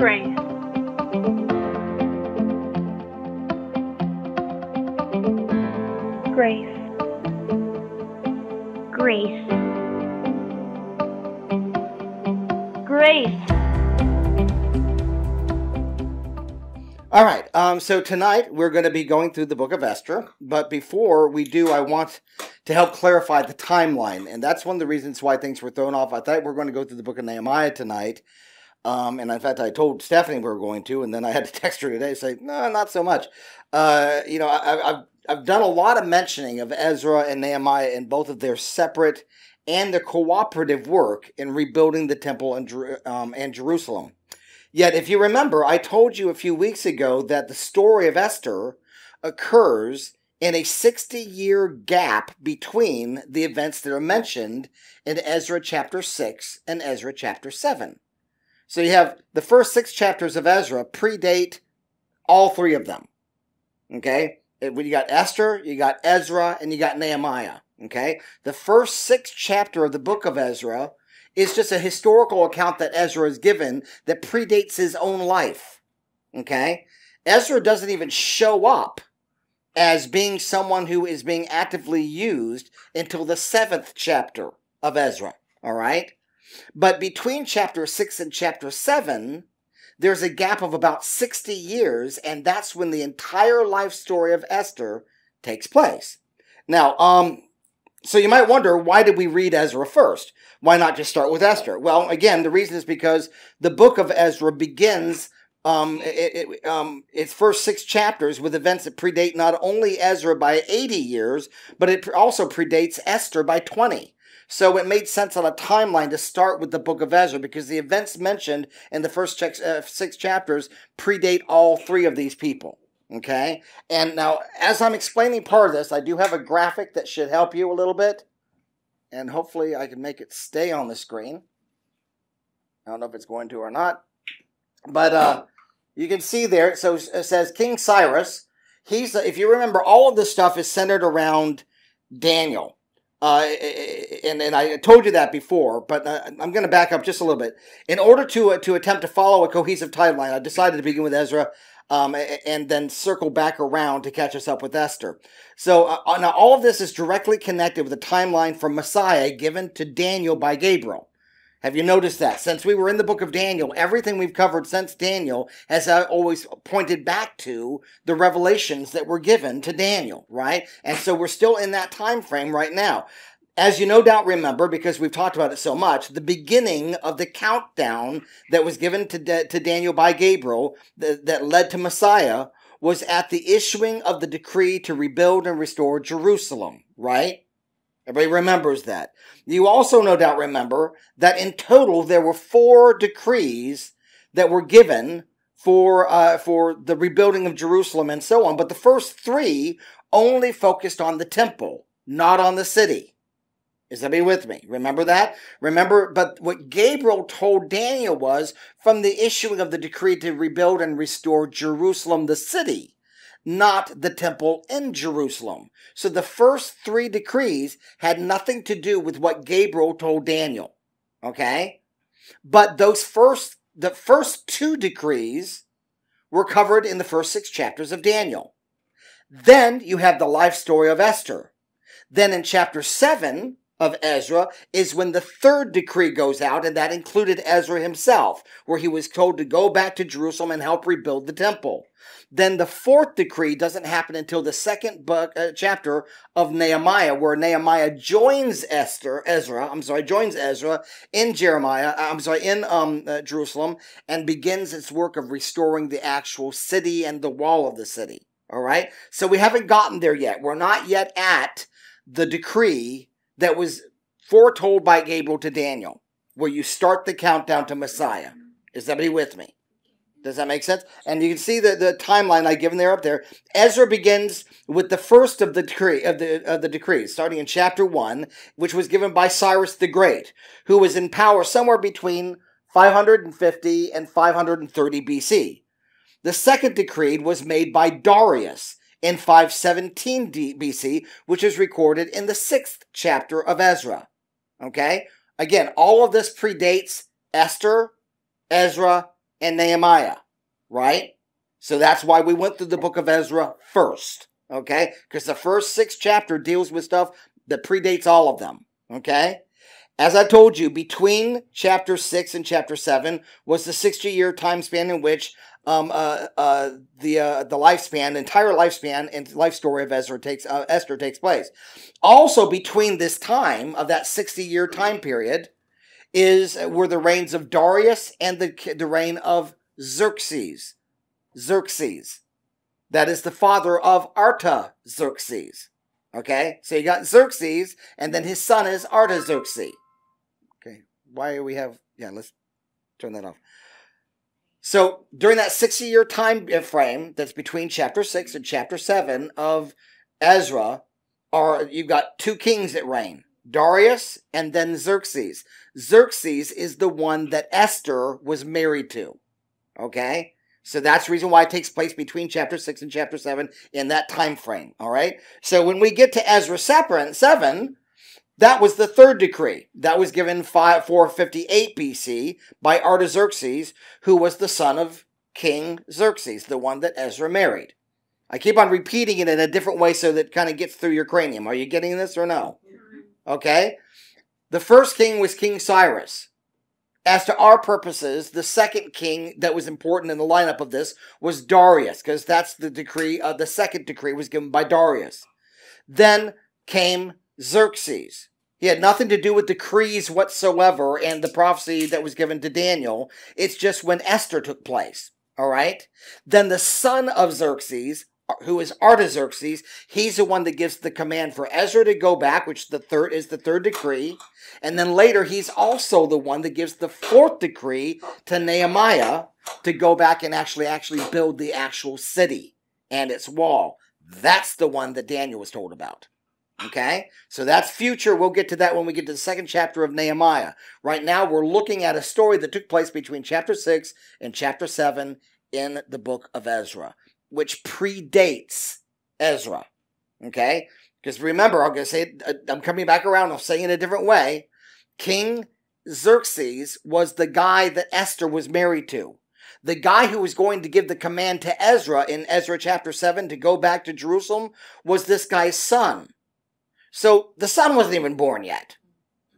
Grace. Grace. Grace. Grace. All right. Um, so tonight we're going to be going through the book of Esther. But before we do, I want to help clarify the timeline. And that's one of the reasons why things were thrown off. I thought we're going to go through the book of Nehemiah tonight. Um, and in fact, I told Stephanie we were going to, and then I had to text her today say, no, not so much. Uh, you know, I, I've I've done a lot of mentioning of Ezra and Nehemiah in both of their separate and their cooperative work in rebuilding the temple and, um, and Jerusalem. Yet, if you remember, I told you a few weeks ago that the story of Esther occurs in a 60 year gap between the events that are mentioned in Ezra chapter 6 and Ezra chapter 7. So you have the first six chapters of Ezra predate all three of them. Okay? When you got Esther, you got Ezra, and you got Nehemiah. Okay? The first six chapter of the book of Ezra is just a historical account that Ezra is given that predates his own life. Okay? Ezra doesn't even show up as being someone who is being actively used until the seventh chapter of Ezra. All right? But between chapter 6 and chapter 7, there's a gap of about 60 years, and that's when the entire life story of Esther takes place. Now, um, so you might wonder, why did we read Ezra first? Why not just start with Esther? Well, again, the reason is because the book of Ezra begins um, it, it, um, its first six chapters with events that predate not only Ezra by 80 years, but it also predates Esther by 20. So it made sense on a timeline to start with the book of Ezra because the events mentioned in the first uh, six chapters predate all three of these people. Okay? And now, as I'm explaining part of this, I do have a graphic that should help you a little bit. And hopefully I can make it stay on the screen. I don't know if it's going to or not. But uh, you can see there, so it says King Cyrus. He's, if you remember, all of this stuff is centered around Daniel. Uh, and, and I told you that before, but uh, I'm going to back up just a little bit. In order to uh, to attempt to follow a cohesive timeline, I decided to begin with Ezra, um, and then circle back around to catch us up with Esther. So uh, now all of this is directly connected with the timeline from Messiah given to Daniel by Gabriel. Have you noticed that? Since we were in the book of Daniel, everything we've covered since Daniel has uh, always pointed back to the revelations that were given to Daniel, right? And so we're still in that time frame right now. As you no doubt remember, because we've talked about it so much, the beginning of the countdown that was given to, to Daniel by Gabriel that, that led to Messiah was at the issuing of the decree to rebuild and restore Jerusalem, right? Everybody remembers that. You also no doubt remember that in total there were four decrees that were given for uh, for the rebuilding of Jerusalem and so on. But the first three only focused on the temple, not on the city. Is everybody with me? Remember that? Remember, but what Gabriel told Daniel was from the issuing of the decree to rebuild and restore Jerusalem, the city not the temple in Jerusalem. So the first three decrees had nothing to do with what Gabriel told Daniel. Okay? But those first, the first two decrees were covered in the first six chapters of Daniel. Then you have the life story of Esther. Then in chapter seven, of Ezra is when the third decree goes out, and that included Ezra himself, where he was told to go back to Jerusalem and help rebuild the temple. Then the fourth decree doesn't happen until the second book, uh, chapter of Nehemiah, where Nehemiah joins Esther, Ezra, I'm sorry, joins Ezra in Jeremiah, uh, I'm sorry, in um, uh, Jerusalem, and begins its work of restoring the actual city and the wall of the city. All right, so we haven't gotten there yet. We're not yet at the decree that was foretold by Gabriel to Daniel, where you start the countdown to Messiah. Is everybody with me? Does that make sense? And you can see the, the timeline I given there up there. Ezra begins with the first of the decree of the of the decrees, starting in chapter one, which was given by Cyrus the Great, who was in power somewhere between 550 and 530 BC. The second decree was made by Darius, in 517 BC, which is recorded in the sixth chapter of Ezra. Okay? Again, all of this predates Esther, Ezra, and Nehemiah, right? So that's why we went through the book of Ezra first, okay? Because the first six chapter deals with stuff that predates all of them, okay? As I told you, between chapter 6 and chapter 7 was the 60 year time span in which um, uh, uh, the uh, the lifespan, entire lifespan and life story of Ezra takes uh, Esther takes place. Also, between this time of that 60 year time period is uh, were the reigns of Darius and the the reign of Xerxes. Xerxes. That is the father of Artaxerxes. Okay, so you got Xerxes, and then his son is Artaxerxes Okay. why we have yeah let's turn that off so during that 60 year time uh, frame that's between chapter 6 and chapter 7 of ezra are you've got two kings that reign darius and then xerxes xerxes is the one that esther was married to okay so that's the reason why it takes place between chapter 6 and chapter 7 in that time frame all right so when we get to ezra 7 that was the third decree. That was given 458 BC by Artaxerxes, who was the son of King Xerxes, the one that Ezra married. I keep on repeating it in a different way so that kind of gets through your cranium. Are you getting this or no? Okay. The first king was King Cyrus. As to our purposes, the second king that was important in the lineup of this was Darius, because that's the decree, uh, the second decree was given by Darius. Then came Xerxes. He had nothing to do with decrees whatsoever and the prophecy that was given to Daniel. It's just when Esther took place. All right. Then the son of Xerxes, who is Artaxerxes, he's the one that gives the command for Ezra to go back, which the third is the third decree. And then later, he's also the one that gives the fourth decree to Nehemiah to go back and actually actually build the actual city and its wall. That's the one that Daniel was told about. Okay? So that's future. We'll get to that when we get to the second chapter of Nehemiah. Right now, we're looking at a story that took place between chapter 6 and chapter 7 in the book of Ezra, which predates Ezra. Okay? Because remember, I'm going to say, uh, I'm coming back around, I'll say it in a different way. King Xerxes was the guy that Esther was married to. The guy who was going to give the command to Ezra in Ezra chapter 7 to go back to Jerusalem was this guy's son. So the son wasn't even born yet.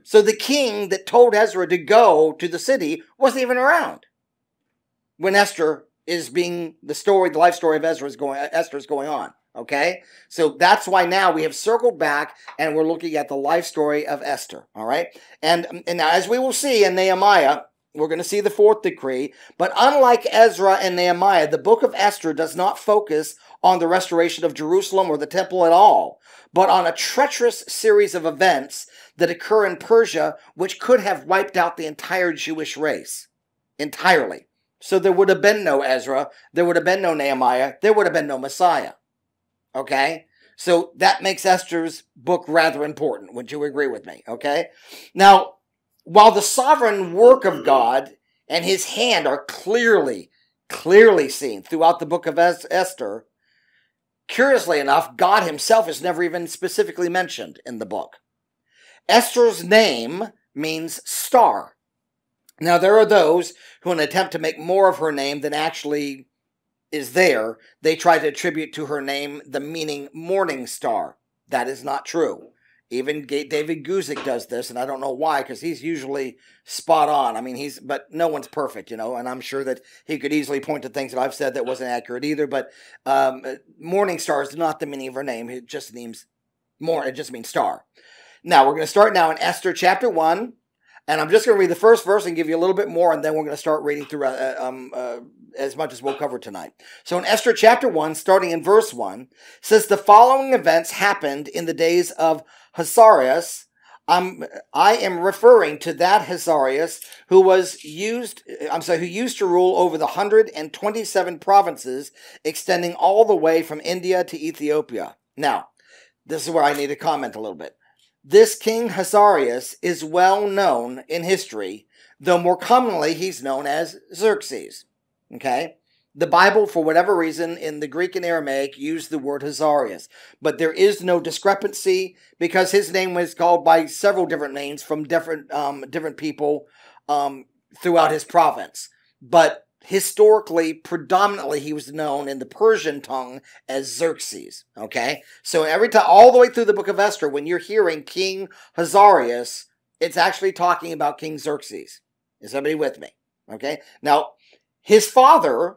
So the king that told Ezra to go to the city wasn't even around when Esther is being the story, the life story of Ezra is going, Esther is going on. Okay, so that's why now we have circled back and we're looking at the life story of Esther. All right, and and now as we will see in Nehemiah, we're going to see the fourth decree. But unlike Ezra and Nehemiah, the book of Esther does not focus on the restoration of Jerusalem or the temple at all, but on a treacherous series of events that occur in Persia, which could have wiped out the entire Jewish race entirely. So there would have been no Ezra, there would have been no Nehemiah, there would have been no Messiah. Okay? So that makes Esther's book rather important. Would you agree with me? Okay? Now, while the sovereign work of God and his hand are clearly, clearly seen throughout the book of Esther, Curiously enough, God himself is never even specifically mentioned in the book. Esther's name means star. Now, there are those who, in an attempt to make more of her name than actually is there, they try to attribute to her name the meaning morning star. That is not true. Even David Guzik does this, and I don't know why, because he's usually spot on. I mean, he's, but no one's perfect, you know, and I'm sure that he could easily point to things that I've said that wasn't accurate either. But um, Morning Star is not the meaning of her name. It just means more, it just means star. Now, we're going to start now in Esther chapter 1, and I'm just going to read the first verse and give you a little bit more, and then we're going to start reading through uh, um, uh, as much as we'll cover tonight. So in Esther chapter 1, starting in verse 1, says, The following events happened in the days of Hazarias, I'm, I am referring to that Hazarias who was used, I'm sorry, who used to rule over the 127 provinces extending all the way from India to Ethiopia. Now, this is where I need to comment a little bit. This King Hazarias is well known in history, though more commonly he's known as Xerxes. Okay? The Bible, for whatever reason, in the Greek and Aramaic, used the word Hazarias, but there is no discrepancy because his name was called by several different names from different um, different people um, throughout his province. But historically, predominantly, he was known in the Persian tongue as Xerxes. Okay, so every time, all the way through the Book of Esther, when you're hearing King Hazarius, it's actually talking about King Xerxes. Is everybody with me? Okay, now his father,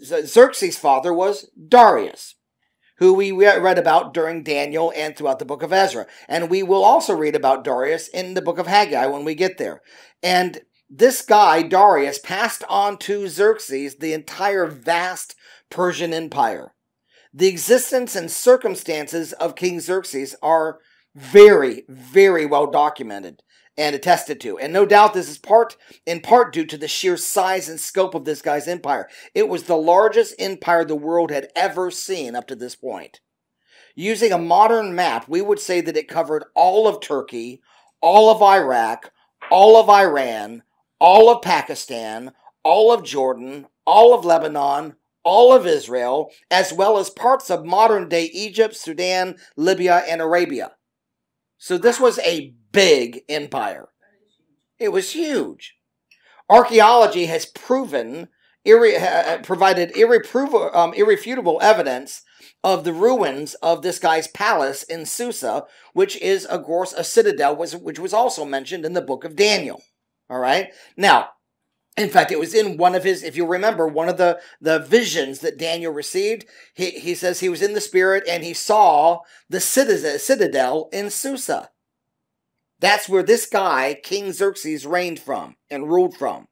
Xerxes' father, was Darius who we read about during Daniel and throughout the book of Ezra. And we will also read about Darius in the book of Haggai when we get there. And this guy, Darius, passed on to Xerxes the entire vast Persian Empire. The existence and circumstances of King Xerxes are very, very well documented and attested to. And no doubt this is part in part due to the sheer size and scope of this guy's empire. It was the largest empire the world had ever seen up to this point. Using a modern map, we would say that it covered all of Turkey, all of Iraq, all of Iran, all of Pakistan, all of Jordan, all of Lebanon, all of Israel, as well as parts of modern day Egypt, Sudan, Libya, and Arabia. So this was a big empire. It was huge. Archaeology has proven, irre- provided um, irrefutable evidence of the ruins of this guy's palace in Susa, which is, of course, a citadel, which was also mentioned in the book of Daniel. All right. Now, in fact, it was in one of his, if you remember, one of the, the visions that Daniel received. He, he says he was in the spirit and he saw the citadel in Susa. That's where this guy, King Xerxes, reigned from and ruled from.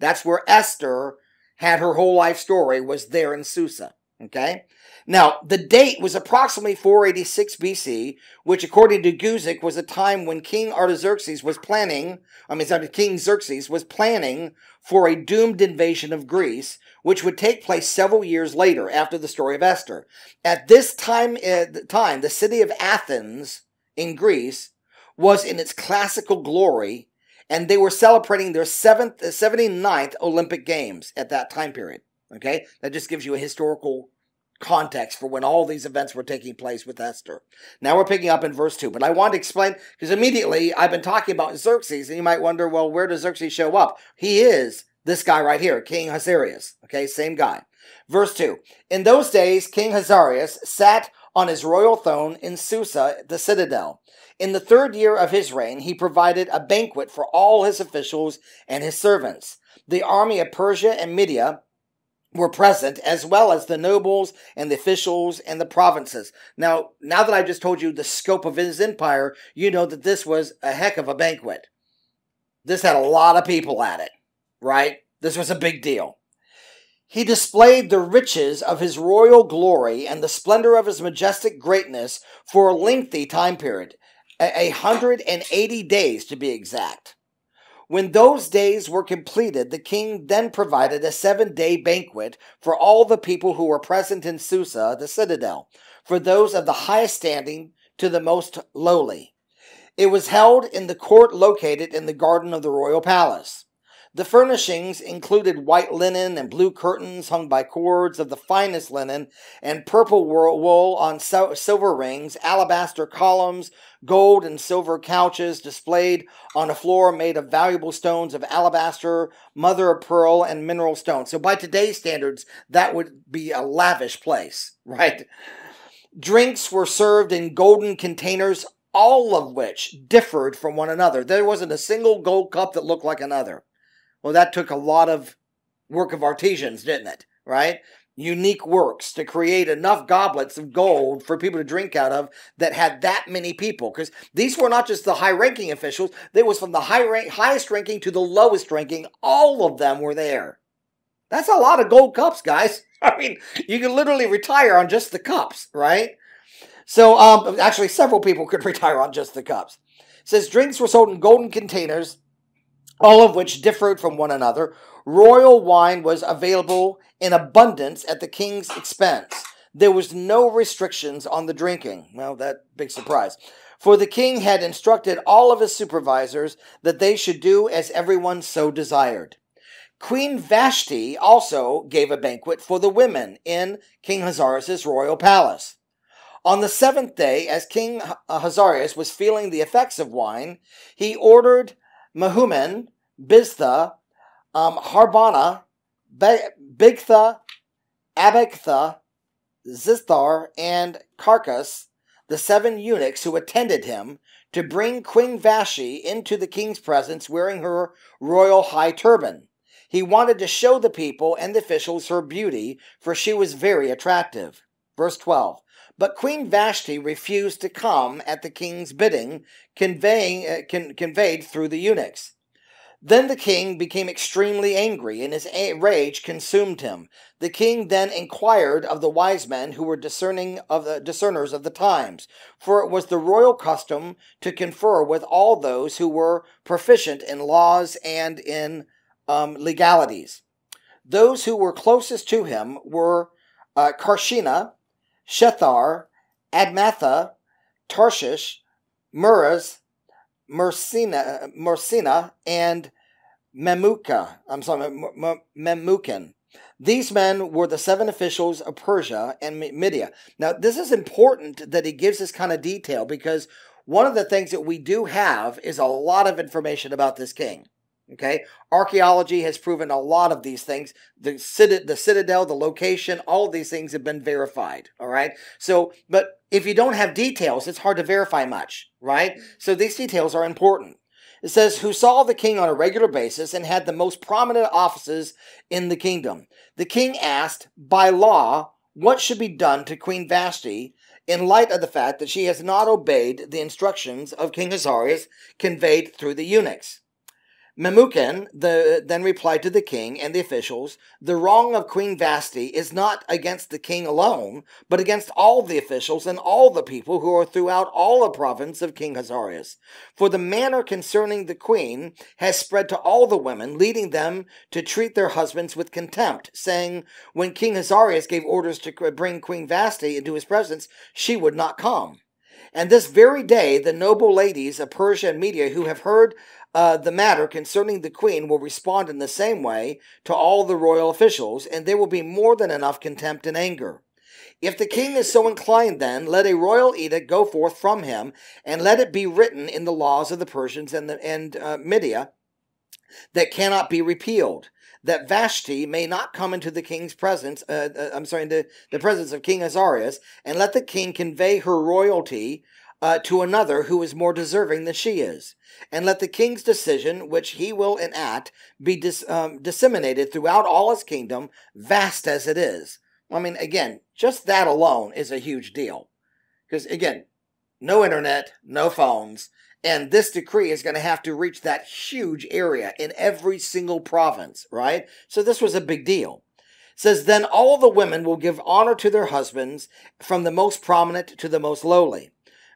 That's where Esther had her whole life story, was there in Susa. Okay? Now, the date was approximately 486 BC, which according to Guzik was a time when King Artaxerxes was planning, I mean, King Xerxes was planning for a doomed invasion of Greece, which would take place several years later after the story of Esther. At this time, uh, time the city of Athens in Greece was in its classical glory, and they were celebrating their seventh, 79th Olympic Games at that time period. Okay? That just gives you a historical context for when all these events were taking place with Esther. Now we're picking up in verse 2, but I want to explain because immediately I've been talking about Xerxes, and you might wonder, well, where does Xerxes show up? He is this guy right here, King Hazarius. Okay, same guy. Verse 2 In those days, King Hazarius sat on his royal throne in Susa, the citadel. In the third year of his reign, he provided a banquet for all his officials and his servants. The army of Persia and Media were present, as well as the nobles and the officials and the provinces. Now, now that I've just told you the scope of his empire, you know that this was a heck of a banquet. This had a lot of people at it, right? This was a big deal. He displayed the riches of his royal glory and the splendor of his majestic greatness for a lengthy time period, a hundred and eighty days to be exact. When those days were completed, the king then provided a seven day banquet for all the people who were present in Susa, the citadel, for those of the highest standing to the most lowly. It was held in the court located in the garden of the royal palace. The furnishings included white linen and blue curtains hung by cords of the finest linen and purple wool on silver rings, alabaster columns, gold and silver couches displayed on a floor made of valuable stones of alabaster, mother of pearl, and mineral stones. So by today's standards, that would be a lavish place, right? Drinks were served in golden containers, all of which differed from one another. There wasn't a single gold cup that looked like another. Well, that took a lot of work of artisans, didn't it? Right? Unique works to create enough goblets of gold for people to drink out of that had that many people. Because these were not just the high ranking officials, they was from the high rank, highest ranking to the lowest ranking. All of them were there. That's a lot of gold cups, guys. I mean, you can literally retire on just the cups, right? So, um, actually, several people could retire on just the cups. It says drinks were sold in golden containers all of which differed from one another. Royal wine was available in abundance at the king's expense. There was no restrictions on the drinking. Well, that big surprise. For the king had instructed all of his supervisors that they should do as everyone so desired. Queen Vashti also gave a banquet for the women in King Hazarias' royal palace. On the seventh day, as King Hazarias was feeling the effects of wine, he ordered Mehuman, Biztha, um, Harbona, Bigtha, Abagtha, Zethar, and Carcas, the seven eunuchs who attended him, to bring Queen Vashti into the king's presence wearing her royal high turban. He wanted to show the people and the officials her beauty, for she was very attractive. Verse 12. But Queen Vashti refused to come at the king's bidding, conveying, uh, con- conveyed through the eunuchs. Then the king became extremely angry, and his rage consumed him. The king then inquired of the wise men who were discerning of the discerners of the times, for it was the royal custom to confer with all those who were proficient in laws and in um, legalities. Those who were closest to him were uh, Carshena, Shethar, Admatha, Tarshish, Muraz, Marsena, Marsena and Memuka. I'm sorry, Memucan. These men were the seven officials of Persia and Media. Now, this is important that he gives this kind of detail because one of the things that we do have is a lot of information about this king. Okay, archaeology has proven a lot of these things. The, cit- the citadel, the location, all of these things have been verified. All right, so but if you don't have details, it's hard to verify much, right? So these details are important. It says, who saw the king on a regular basis and had the most prominent offices in the kingdom. The king asked, by law, what should be done to Queen Vashti in light of the fact that she has not obeyed the instructions of King Ahasuerus conveyed through the eunuchs. Memucan the, then replied to the king and the officials, The wrong of Queen Vashti is not against the king alone, but against all the officials and all the people who are throughout all the province of King Hazarius. For the manner concerning the queen has spread to all the women, leading them to treat their husbands with contempt, saying, When King Hazarius gave orders to bring Queen Vashti into his presence, she would not come. And this very day, the noble ladies of Persia and Media who have heard uh, the matter concerning the queen will respond in the same way to all the royal officials, and there will be more than enough contempt and anger. If the king is so inclined, then let a royal edict go forth from him, and let it be written in the laws of the Persians and, the, and uh, Media that cannot be repealed, that Vashti may not come into the king's presence. Uh, uh, I'm sorry, into the presence of King Ahasuerus, and let the king convey her royalty uh, to another who is more deserving than she is. And let the king's decision, which he will enact, be dis, um, disseminated throughout all his kingdom, vast as it is. I mean, again, just that alone is a huge deal. Because, again, no internet, no phones, and this decree is going to have to reach that huge area in every single province, right? So this was a big deal. Says, Then all the women will give honor to their husbands, from the most prominent to the most lowly.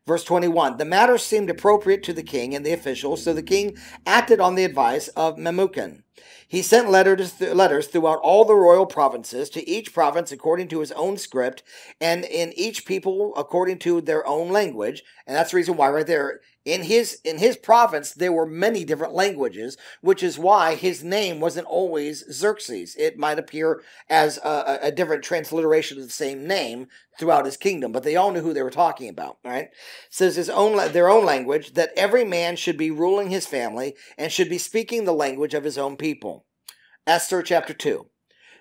Verse 21 The matter seemed appropriate to the king and the officials, so the king acted on the advice of Memucan. He sent letters, letters throughout all the royal provinces, to each province according to his own script, and in each people according to their own language. And that's the reason why, right there, in his in his province there were many different languages which is why his name wasn't always xerxes. It might appear as a, a, different transliteration of the same name throughout his kingdom but they all knew who they were talking about right? Says his own their own language that every man should be ruling his family and should be speaking the language of his own people. Esther chapter 2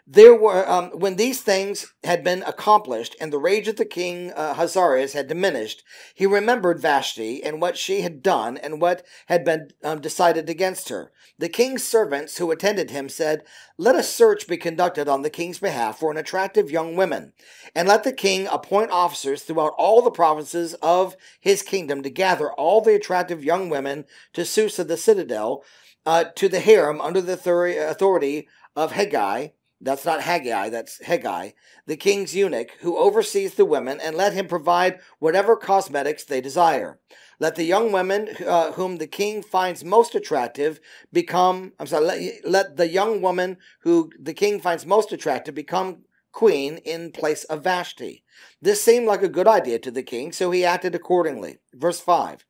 there were um, when these things had been accomplished and the rage of the king uh, had diminished, he remembered Vashti and what she had done and what had been um, decided against her. The king's servants who attended him said, "Let a search be conducted on the king's behalf for an attractive young woman, and let the king appoint officers throughout all the provinces of his kingdom to gather all the attractive young women to Susa the citadel." Uh, to the harem under the authority of Hegai, that's not Haggai, that's Hegai, the king's eunuch, who oversees the women, and let him provide whatever cosmetics they desire. Let the young women uh, whom the king finds most attractive become, I'm sorry, let, let the young woman who the king finds most attractive become queen in place of Vashti. This seemed like a good idea to the king, so he acted accordingly. Verse 5.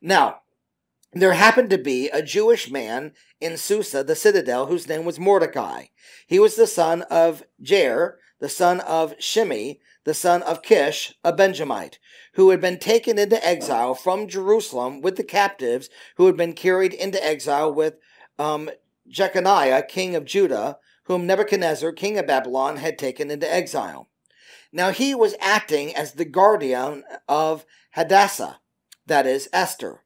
Now, there happened to be a Jewish man in Susa, the citadel, whose name was Mordecai. He was the son of Jair, the son of Shimei, the son of Kish, a Benjamite, who had been taken into exile from Jerusalem with the captives who had been carried into exile with um, Jeconiah, king of Judah, whom Nebuchadnezzar, king of Babylon, had taken into exile. Now he was acting as the guardian of Hadassah, that is, Esther,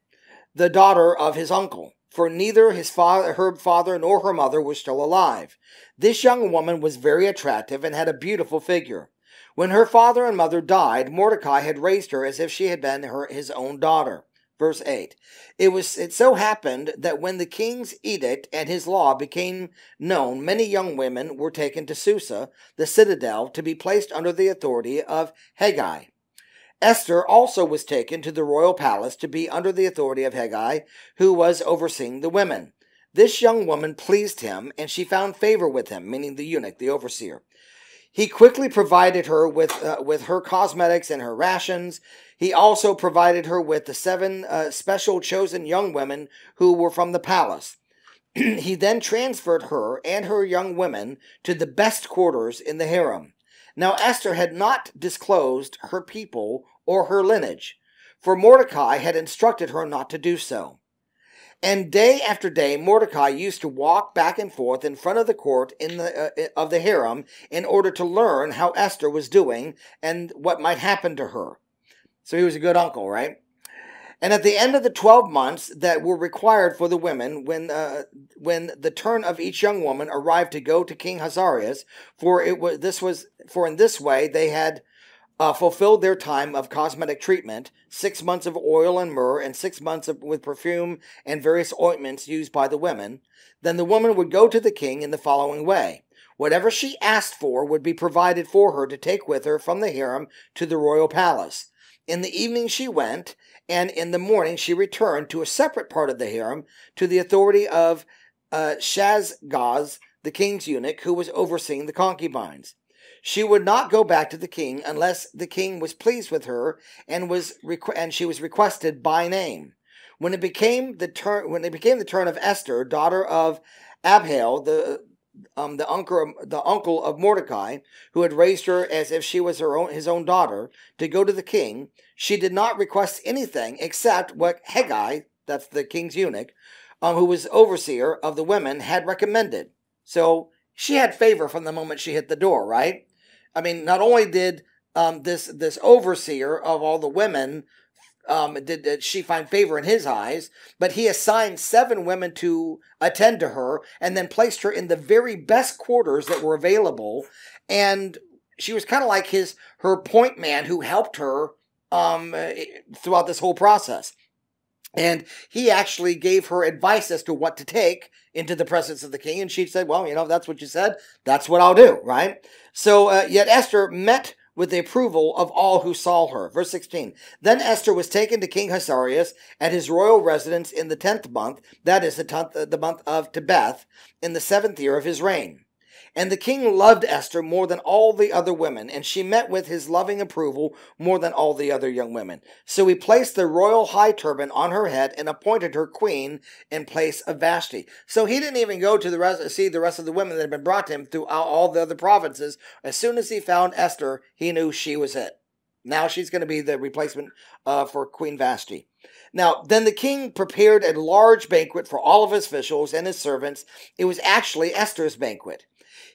the daughter of his uncle, for neither his father, her father nor her mother were still alive. This young woman was very attractive and had a beautiful figure. When her father and mother died, Mordecai had raised her as if she had been her, his own daughter. Verse 8. It was it so happened that when the king's edict and his law became known, many young women were taken to Susa, the citadel, to be placed under the authority of Hegai. Esther also was taken to the royal palace to be under the authority of Hegai, who was overseeing the women. This young woman pleased him, and she found favor with him, meaning the eunuch, the overseer. He quickly provided her with, uh, with her cosmetics and her rations. He also provided her with the seven uh, special chosen young women who were from the palace. he then transferred her and her young women to the best quarters in the harem. Now Esther had not disclosed her people or her lineage, for Mordecai had instructed her not to do so. And day after day, Mordecai used to walk back and forth in front of the court in the, uh, of the harem in order to learn how Esther was doing and what might happen to her. So he was a good uncle, right? And at the end of the 12 months that were required for the women, when, uh, when the turn of each young woman arrived to go to King Hazarias, for it was, this was, for in this way they had uh, fulfilled their time of cosmetic treatment, six months of oil and myrrh, and six months of, with perfume and various ointments used by the women, then the woman would go to the king in the following way. Whatever she asked for would be provided for her to take with her from the harem to the royal palace. In the evening she went, and in the morning she returned to a separate part of the harem to the authority of uh, Shashgaz, the king's eunuch, who was overseeing the concubines. She would not go back to the king unless the king was pleased with her and was requ- and she was requested by name. When it became the turn when it became the turn of Esther, daughter of Abihail, the um, the uncle the uncle of Mordecai, who had raised her as if she was her own his own daughter, to go to the king, she did not request anything except what Hegai, that's the king's eunuch, um, who was overseer of the women, had recommended. So she had favor from the moment she hit the door, right? I mean, not only did um, this this overseer of all the women um, did, did she find favor in his eyes, but he assigned seven women to attend to her and then placed her in the very best quarters that were available. And she was kind of like his her point man who helped her um, throughout this whole process. And he actually gave her advice as to what to take into the presence of the king. And she said, Well, you know, that's what you said. That's what I'll do, right? So, uh, yet Esther met with the approval of all who saw her. Verse 16. Then Esther was taken to King Ahasuerus at his royal residence in the tenth month, that is the, tenth, the month of Tebeth, in the seventh year of his reign. And the king loved Esther more than all the other women, and she met with his loving approval more than all the other young women. So he placed the royal high turban on her head and appointed her queen in place of Vashti. So he didn't even go to the rest, see the rest of the women that had been brought to him throughout all the other provinces. As soon as he found Esther, he knew she was it. Now she's going to be the replacement uh, for Queen Vashti. Now, then the king prepared a large banquet for all of his officials and his servants. It was actually Esther's banquet.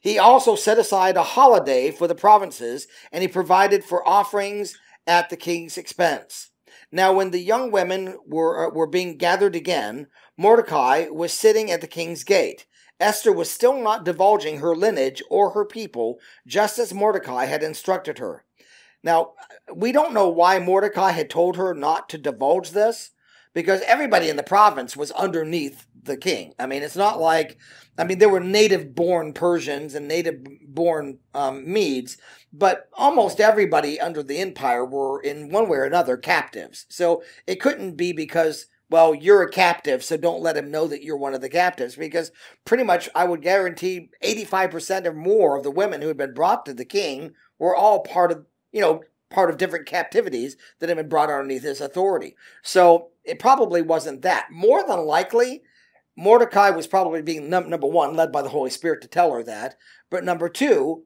He also set aside a holiday for the provinces, and he provided for offerings at the king's expense. Now, when the young women were, uh, were being gathered again, Mordecai was sitting at the king's gate. Esther was still not divulging her lineage or her people, just as Mordecai had instructed her. Now, we don't know why Mordecai had told her not to divulge this, because everybody in the province was underneath the king. I mean, it's not like, I mean, there were native born Persians and native born um, Medes, but almost everybody under the empire were in one way or another captives. So it couldn't be because, well, you're a captive, so don't let him know that you're one of the captives, because pretty much I would guarantee 85% or more of the women who had been brought to the king were all part of, you know, part of different captivities that had been brought underneath his authority. So it probably wasn't that. More than likely, Mordecai was probably being num- number one, led by the Holy Spirit to tell her that. But number two,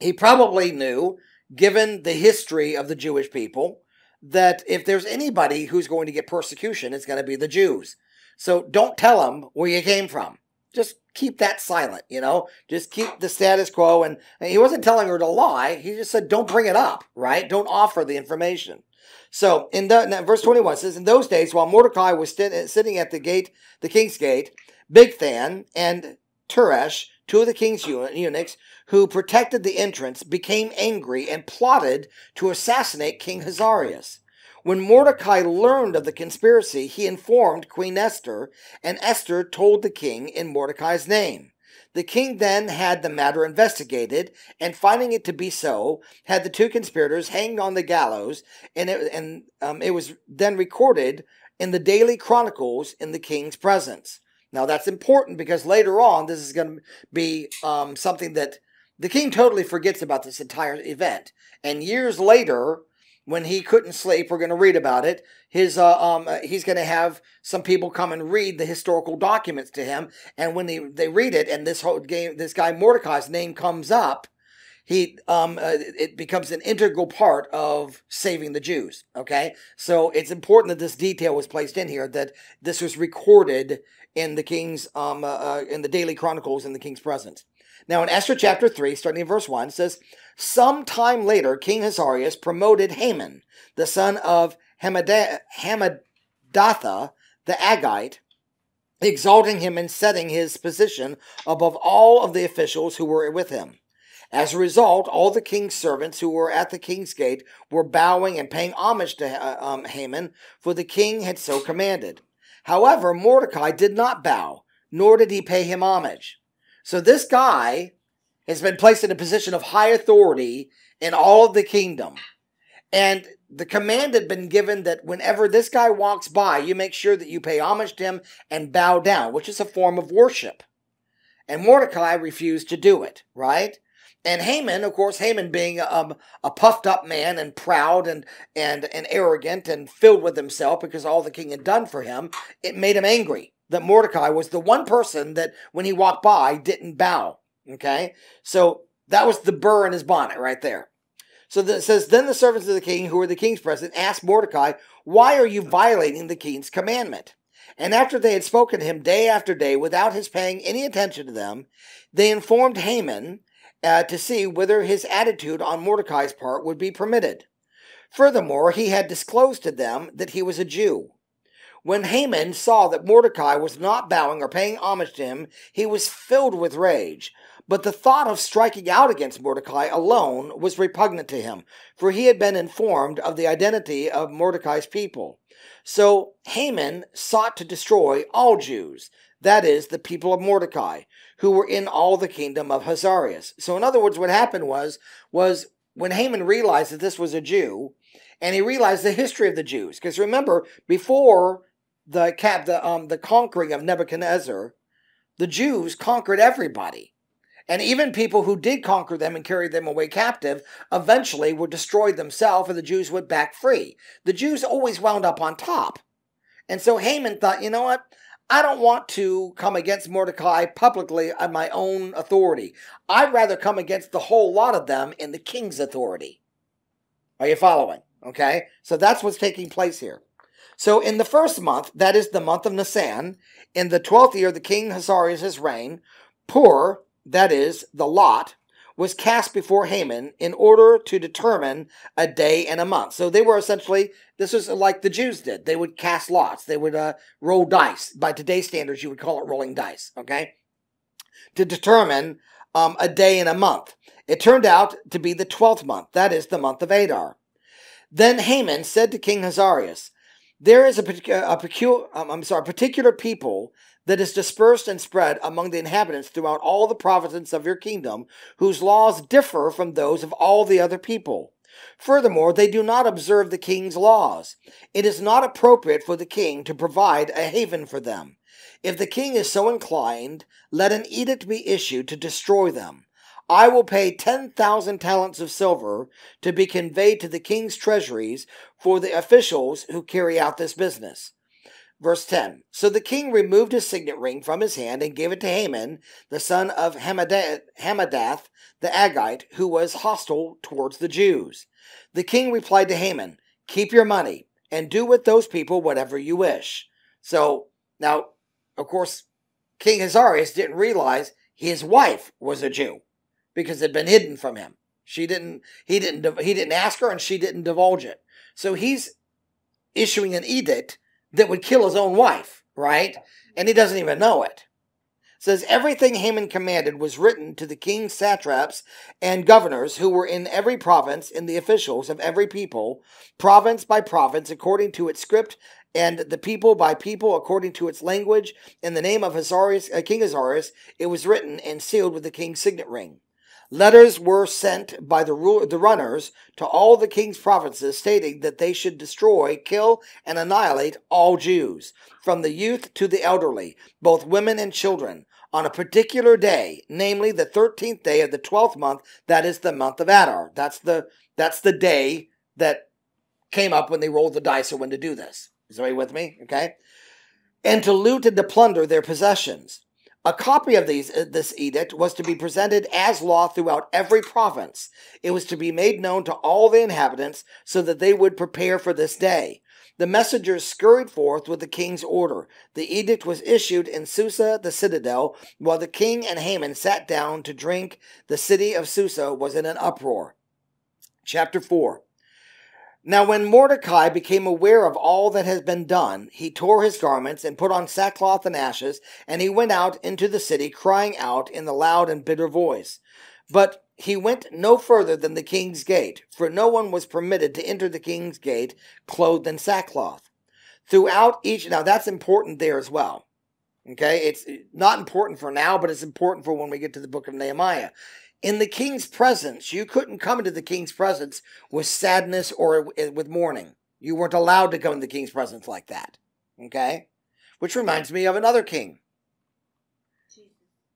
he probably knew, given the history of the Jewish people, that if there's anybody who's going to get persecution, it's going to be the Jews. So don't tell them where you came from. just keep that silent, you know, just keep the status quo. And, and he wasn't telling her to lie. He just said, don't bring it up, right? Don't offer the information. So in the verse 21 says, in those days, while Mordecai was st- sitting at the gate, the king's gate, Bigthan and Teresh, two of the king's eunuchs who protected the entrance, became angry and plotted to assassinate King Hazarias. When Mordecai learned of the conspiracy, he informed Queen Esther, and Esther told the king in Mordecai's name. The king then had the matter investigated, and finding it to be so, had the two conspirators hanged on the gallows, and it, and, um, it was then recorded in the daily chronicles in the king's presence. Now that's important because later on, this is going to be um, something that the king totally forgets about this entire event. And years later, when he couldn't sleep. We're going to read about it. His uh, um, uh, he's going to have some people come and read the historical documents to him, and when they they read it, and this whole game, this guy Mordecai's name comes up, he um, uh, it becomes an integral part of saving the Jews. Okay, so it's important that this detail was placed in here that this was recorded in the king's um, uh, uh in the daily chronicles in the king's presence. Now, in Esther chapter 3, starting in verse 1, says, Some time later, King Hazarias promoted Haman, the son of Hammedatha, the Agite, exalting him and setting his position above all of the officials who were with him. As a result, all the king's servants who were at the king's gate were bowing and paying homage to uh, um, Haman, for the king had so commanded. However, Mordecai did not bow, nor did he pay him homage. So this guy has been placed in a position of high authority in all of the kingdom. And the command had been given that whenever this guy walks by, you make sure that you pay homage to him and bow down, which is a form of worship. And Mordecai refused to do it, right? And Haman, of course, Haman being um, a puffed up man and proud and, and, and arrogant and filled with himself because all the king had done for him, it made him angry that Mordecai was the one person that when he walked by didn't bow. Okay? So that was the burr in his bonnet right there. So it says, Then the servants of the king, who were the king's present, asked Mordecai, Why are you violating the king's commandment? And after they had spoken to him day after day without his paying any attention to them, they informed Haman uh, to see whether his attitude on Mordecai's part would be permitted. Furthermore, he had disclosed to them that he was a Jew when Haman saw that Mordecai was not bowing or paying homage to him, he was filled with rage. But the thought of striking out against Mordecai alone was repugnant to him, for he had been informed of the identity of Mordecai's people. So Haman sought to destroy all Jews, that is, the people of Mordecai, who were in all the kingdom of Hazarias. So in other words, what happened was, was when Haman realized that this was a Jew, and he realized the history of the Jews. Because remember, before the cap the um the conquering of Nebuchadnezzar, the Jews conquered everybody. And even people who did conquer them and carry them away captive eventually were destroyed themselves and the Jews went back free. The Jews always wound up on top. And so Haman thought, you know what? I don't want to come against Mordecai publicly on my own authority. I'd rather come against the whole lot of them in the king's authority. Are you following? Okay? So that's what's taking place here. So in the first month, that is the month of Nisan, in the twelfth year of the king Hazarias' reign, Pur, that is, the lot, was cast before Haman in order to determine a day and a month. So they were essentially, this was like the Jews did. They would cast lots. They would uh, roll dice. By today's standards, you would call it rolling dice, okay? To determine um, a day and a month. It turned out to be the 12th month. That is the month of Adar. Then Haman said to King Hazarias, there is a, a peculiar, um, I'm sorry, particular people that is dispersed and spread among the inhabitants throughout all the provinces of your kingdom, whose laws differ from those of all the other people. Furthermore, they do not observe the king's laws. It is not appropriate for the king to provide a haven for them. If the king is so inclined, let an edict be issued to destroy them. I will pay 10,000 talents of silver to be conveyed to the king's treasuries for the officials who carry out this business. Verse 10 So the king removed his signet ring from his hand and gave it to Haman, the son of Hamadath, the Agite, who was hostile towards the Jews. The king replied to Haman, Keep your money and do with those people whatever you wish. So, now, of course, King Ahasuerus didn't realize his wife was a Jew because it had been hidden from him. She didn't, he didn't, he didn't ask her and she didn't divulge it. So he's issuing an edict that would kill his own wife, right? And he doesn't even know it. says everything Haman commanded was written to the king's satraps and governors who were in every province and the officials of every people, province by province, according to its script, and the people by people according to its language. In the name of uh, King Ahasuerus, it was written and sealed with the king's signet ring. Letters were sent by the, the runners to all the king's provinces stating that they should destroy, kill, and annihilate all Jews, from the youth to the elderly, both women and children, on a particular day, namely the 13th day of the 12th month, that is the month of Adar. That's the, that's the day that came up when they rolled the dice or when to do this. Is everybody with me? Okay. And to loot and to plunder their possessions. A copy of these, uh, this edict was to be presented as law throughout every province. It was to be made known to all the inhabitants so that they would prepare for this day. The messengers scurried forth with the king's order. The edict was issued in Susa, the citadel, while the king and Haman sat down to drink. The city of Susa was in an uproar. Chapter 4 now, when Mordecai became aware of all that had been done, he tore his garments and put on sackcloth and ashes, and he went out into the city, crying out in a loud and bitter voice. But he went no further than the king's gate, for no one was permitted to enter the king's gate clothed in sackcloth. Throughout each, now that's important there as well. Okay, it's not important for now, but it's important for when we get to the book of Nehemiah in the king's presence, you couldn't come into the king's presence with sadness or with mourning. You weren't allowed to come into the king's presence like that. Okay? Which reminds me of another king.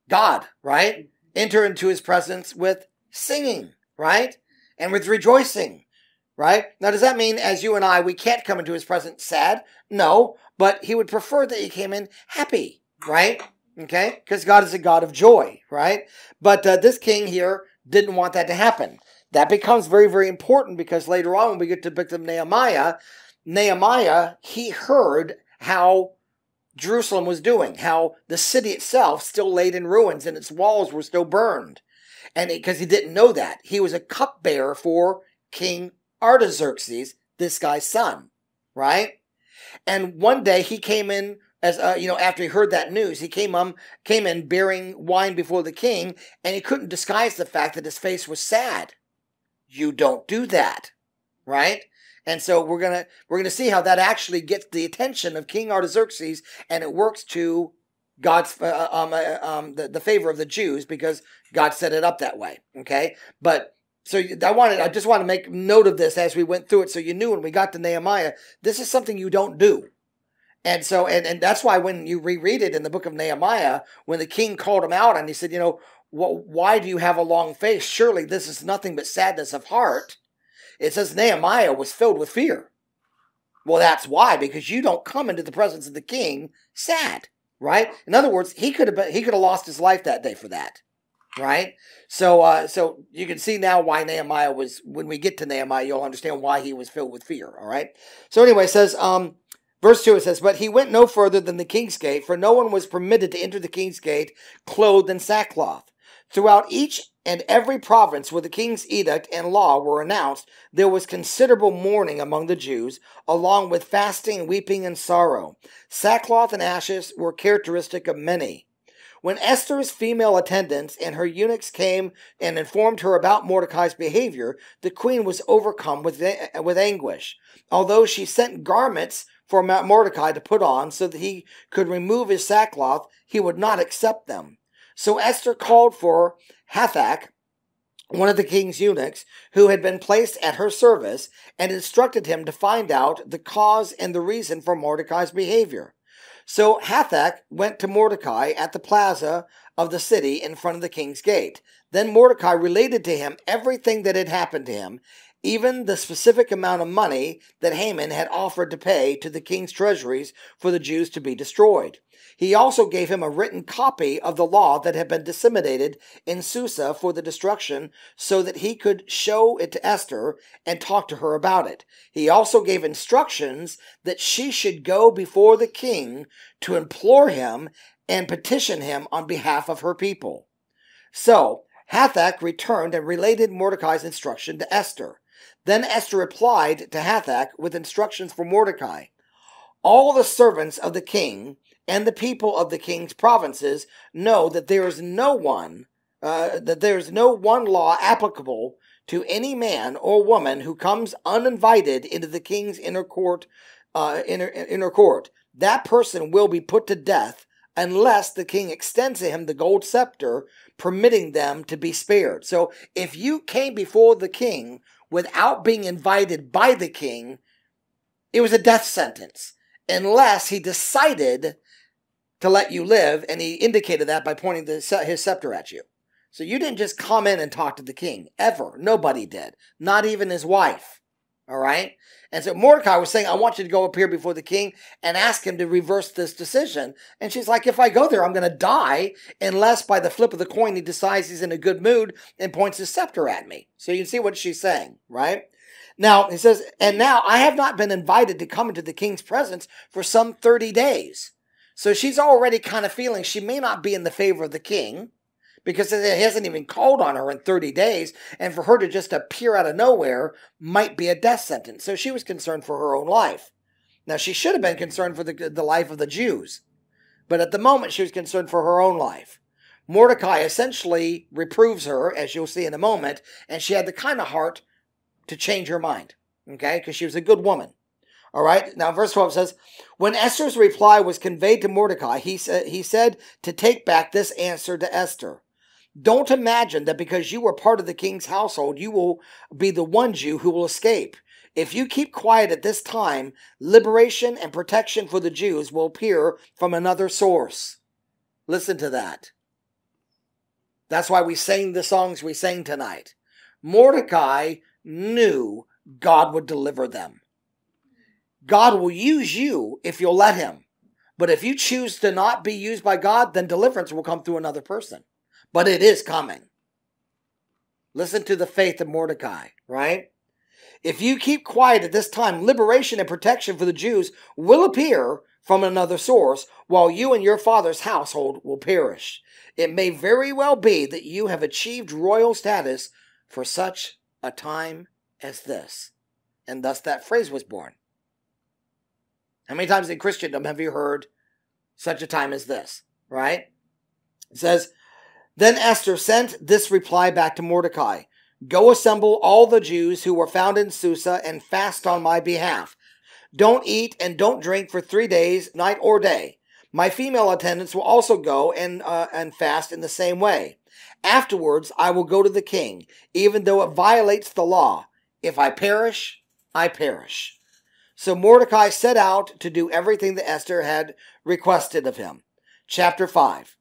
God, right? Mm-hmm. Enter into his presence with singing, right? And with rejoicing, right? Now, does that mean as you and I, we can't come into his presence sad? No, but he would prefer that you came in happy, right? Okay? Because God is a God of joy, right? But uh, this king here didn't want that to happen. That becomes very, very important because later on, when we get to the book of Nehemiah, Nehemiah, he heard how Jerusalem was doing, how the city itself still laid in ruins and its walls were still burned. And because he didn't know that, he was a cupbearer for King Artaxerxes, this guy's son, right? And one day he came in as uh, you know after he heard that news he came um came in bearing wine before the king and he couldn't disguise the fact that his face was sad. You don't do that right? And so we're gonna we're gonna see how that actually gets the attention of king artaxerxes and it works to god's uh, uh um, uh, um the, the favor of the jews because god set it up that way okay? But so I wanted, I just want to make note of this as we went through it, so you knew when we got to Nehemiah, this is something you don't do. And so, and, and that's why when you reread it in the book of Nehemiah, when the king called him out and he said, you know, why do you have a long face? Surely this is nothing but sadness of heart. It says Nehemiah was filled with fear. Well, that's why, because you don't come into the presence of the king sad, right? In other words, he could have been, he could have lost his life that day for that, right? So, uh, so you can see now why Nehemiah was. When we get to Nehemiah, you'll understand why he was filled with fear. All right. So anyway, it says, um, Verse 2 it says, But he went no further than the king's gate, for no one was permitted to enter the king's gate clothed in sackcloth. Throughout each and every province where the king's edict and law were announced, there was considerable mourning among the Jews, along with fasting, weeping, and sorrow. Sackcloth and ashes were characteristic of many. When Esther's female attendants and her eunuchs came and informed her about Mordecai's behavior, the queen was overcome with, with anguish. Although she sent garments for Mordecai to put on so that he could remove his sackcloth, he would not accept them. So Esther called for Hathach, one of the king's eunuchs, who had been placed at her service, and instructed him to find out the cause and the reason for Mordecai's behavior. So Hathach went to Mordecai at the plaza of the city in front of the king's gate. Then Mordecai related to him everything that had happened to him, even the specific amount of money that Haman had offered to pay to the king's treasuries for the Jews to be destroyed. He also gave him a written copy of the law that had been disseminated in Susa for the destruction so that he could show it to Esther and talk to her about it. He also gave instructions that she should go before the king to implore him and petition him on behalf of her people. So Hathach returned and related Mordecai's instruction to Esther. Then Esther replied to Hathach with instructions for Mordecai. All the servants of the king and the people of the king's provinces know that there is no one, uh, that there is no one law applicable to any man or woman who comes uninvited into the king's inner court, uh, inner, inner court. That person will be put to death unless the king extends to him the gold scepter, permitting them to be spared. So if you came before the king without being invited by the king, it was a death sentence, unless he decided to let you live, and he indicated that by pointing the, his scepter at you. So you didn't just come in and talk to the king, ever. Nobody did, not even his wife. All right? And so Mordecai was saying, I want you to go appear before the king and ask him to reverse this decision. And she's like, if I go there, I'm going to die unless by the flip of the coin he decides he's in a good mood and points his scepter at me. So you can see what she's saying, right? Now, he says, and now I have not been invited to come into the king's presence for some 30 days. So she's already kind of feeling she may not be in the favor of the king because he hasn't even called on her in 30 days, and for her to just appear out of nowhere might be a death sentence. So she was concerned for her own life. Now, she should have been concerned for the, the life of the Jews, but at the moment she was concerned for her own life. Mordecai essentially reproves her, as you'll see in a moment, and she had the kind of heart to change her mind, okay, because she was a good woman. All right. Now, verse 12 says, When Esther's reply was conveyed to Mordecai, he, sa- he said to take back this answer to Esther. Don't imagine that because you are part of the king's household, you will be the one Jew who will escape. If you keep quiet at this time, liberation and protection for the Jews will appear from another source. Listen to that. That's why we sang the songs we sang tonight. Mordecai knew God would deliver them. God will use you if you'll let him. But if you choose to not be used by God, then deliverance will come through another person but it is coming. Listen to the faith of Mordecai, right? If you keep quiet at this time, liberation and protection for the Jews will appear from another source, while you and your father's household will perish. It may very well be that you have achieved royal status for such a time as this. And thus that phrase was born. How many times in Christendom have you heard such a time as this, right? It says, then Esther sent this reply back to Mordecai Go assemble all the Jews who were found in Susa and fast on my behalf. Don't eat and don't drink for three days, night or day. My female attendants will also go and, uh, and fast in the same way. Afterwards, I will go to the king, even though it violates the law. If I perish, I perish. So Mordecai set out to do everything that Esther had requested of him. Chapter 5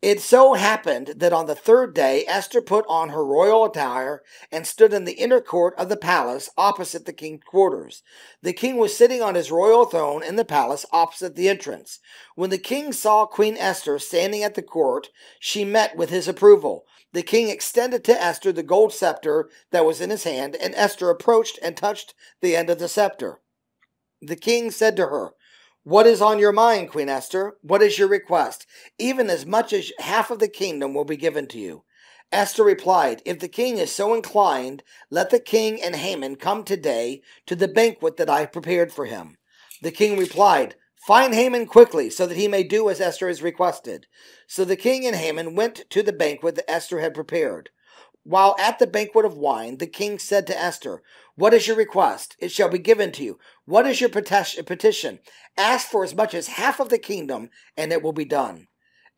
it so happened that on the third day Esther put on her royal attire and stood in the inner court of the palace opposite the king's quarters. The king was sitting on his royal throne in the palace opposite the entrance. When the king saw Queen Esther standing at the court, she met with his approval. The king extended to Esther the gold scepter that was in his hand, and Esther approached and touched the end of the scepter. The king said to her, what is on your mind, Queen Esther? What is your request? Even as much as half of the kingdom will be given to you. Esther replied, If the king is so inclined, let the king and Haman come today to the banquet that I have prepared for him. The king replied, Find Haman quickly, so that he may do as Esther has requested. So the king and Haman went to the banquet that Esther had prepared. While at the banquet of wine, the king said to Esther, What is your request? It shall be given to you. What is your petition? Ask for as much as half of the kingdom, and it will be done.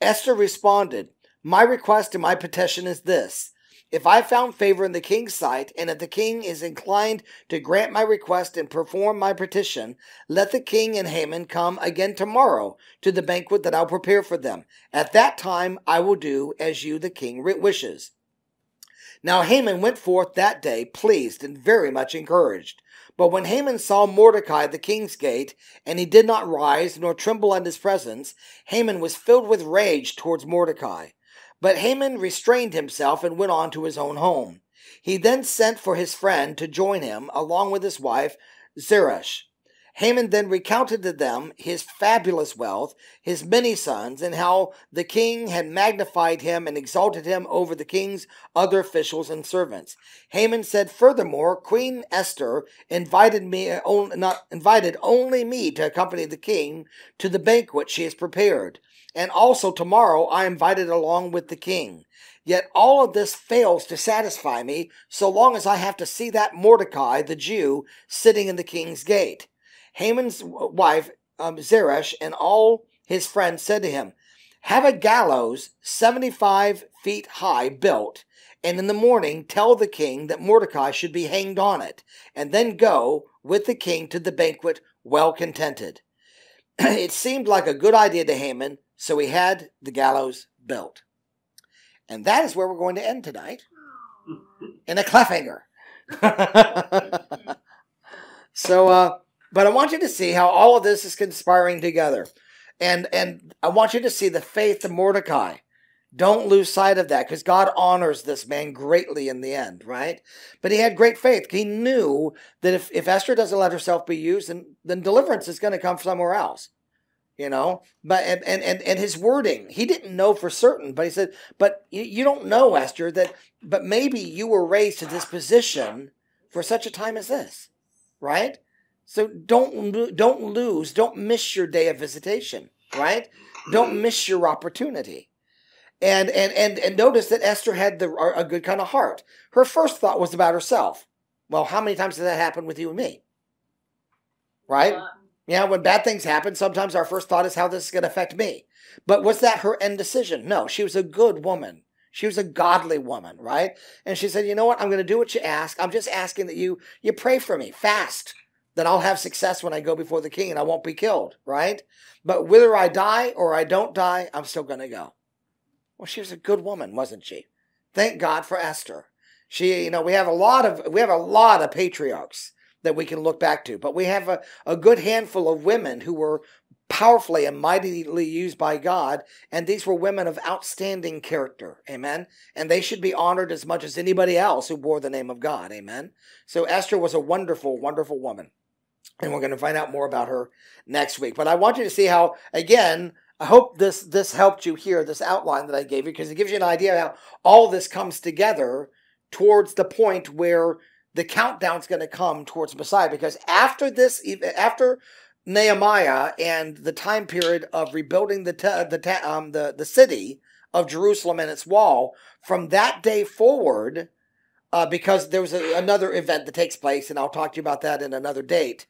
Esther responded, My request and my petition is this. If I found favor in the king's sight, and if the king is inclined to grant my request and perform my petition, let the king and Haman come again tomorrow to the banquet that I'll prepare for them. At that time I will do as you, the king, wishes. Now Haman went forth that day pleased and very much encouraged. But when Haman saw Mordecai at the king's gate, and he did not rise nor tremble at his presence, Haman was filled with rage towards Mordecai. But Haman restrained himself and went on to his own home. He then sent for his friend to join him, along with his wife Zeresh. Haman then recounted to them his fabulous wealth, his many sons, and how the king had magnified him and exalted him over the king's other officials and servants. Haman said, furthermore, Queen Esther invited me, not invited only me to accompany the king to the banquet she has prepared, and also tomorrow I am invited along with the king. Yet all of this fails to satisfy me so long as I have to see that Mordecai, the Jew, sitting in the king's gate. Haman's wife, um, Zeresh, and all his friends said to him, Have a gallows 75 feet high built, and in the morning tell the king that Mordecai should be hanged on it, and then go with the king to the banquet well contented. it seemed like a good idea to Haman, so he had the gallows built. And that is where we're going to end tonight in a cliffhanger. so, uh, but I want you to see how all of this is conspiring together. And, and I want you to see the faith of Mordecai. Don't lose sight of that because God honors this man greatly in the end, right? But he had great faith. He knew that if, if Esther doesn't let herself be used, then, then deliverance is going to come somewhere else you know but and, and and his wording he didn't know for certain but he said but you, you don't know esther that but maybe you were raised to this position for such a time as this right so don't don't lose don't miss your day of visitation right don't miss your opportunity and and and and notice that esther had the a good kind of heart her first thought was about herself well how many times did that happen with you and me right yeah, when bad things happen, sometimes our first thought is how this is going to affect me. But was that her end decision? No, she was a good woman. She was a godly woman, right? And she said, "You know what? I'm going to do what you ask. I'm just asking that you you pray for me, fast, that I'll have success when I go before the king and I won't be killed, right? But whether I die or I don't die, I'm still going to go." Well, she was a good woman, wasn't she? Thank God for Esther. She, you know, we have a lot of we have a lot of patriarchs that we can look back to. But we have a, a good handful of women who were powerfully and mightily used by God, and these were women of outstanding character. Amen. And they should be honored as much as anybody else who bore the name of God. Amen. So Esther was a wonderful, wonderful woman. And we're going to find out more about her next week. But I want you to see how, again, I hope this this helped you here, this outline that I gave you, because it gives you an idea how all this comes together towards the point where the countdown's going to come towards Messiah because after this, after Nehemiah and the time period of rebuilding the the um, the the city of Jerusalem and its wall, from that day forward, uh, because there was a, another event that takes place, and I'll talk to you about that in another date.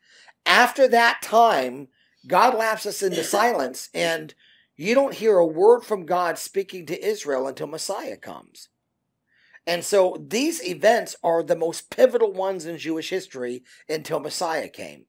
After that time, God lapses us into silence, and you don't hear a word from God speaking to Israel until Messiah comes. And so these events are the most pivotal ones in Jewish history until Messiah came.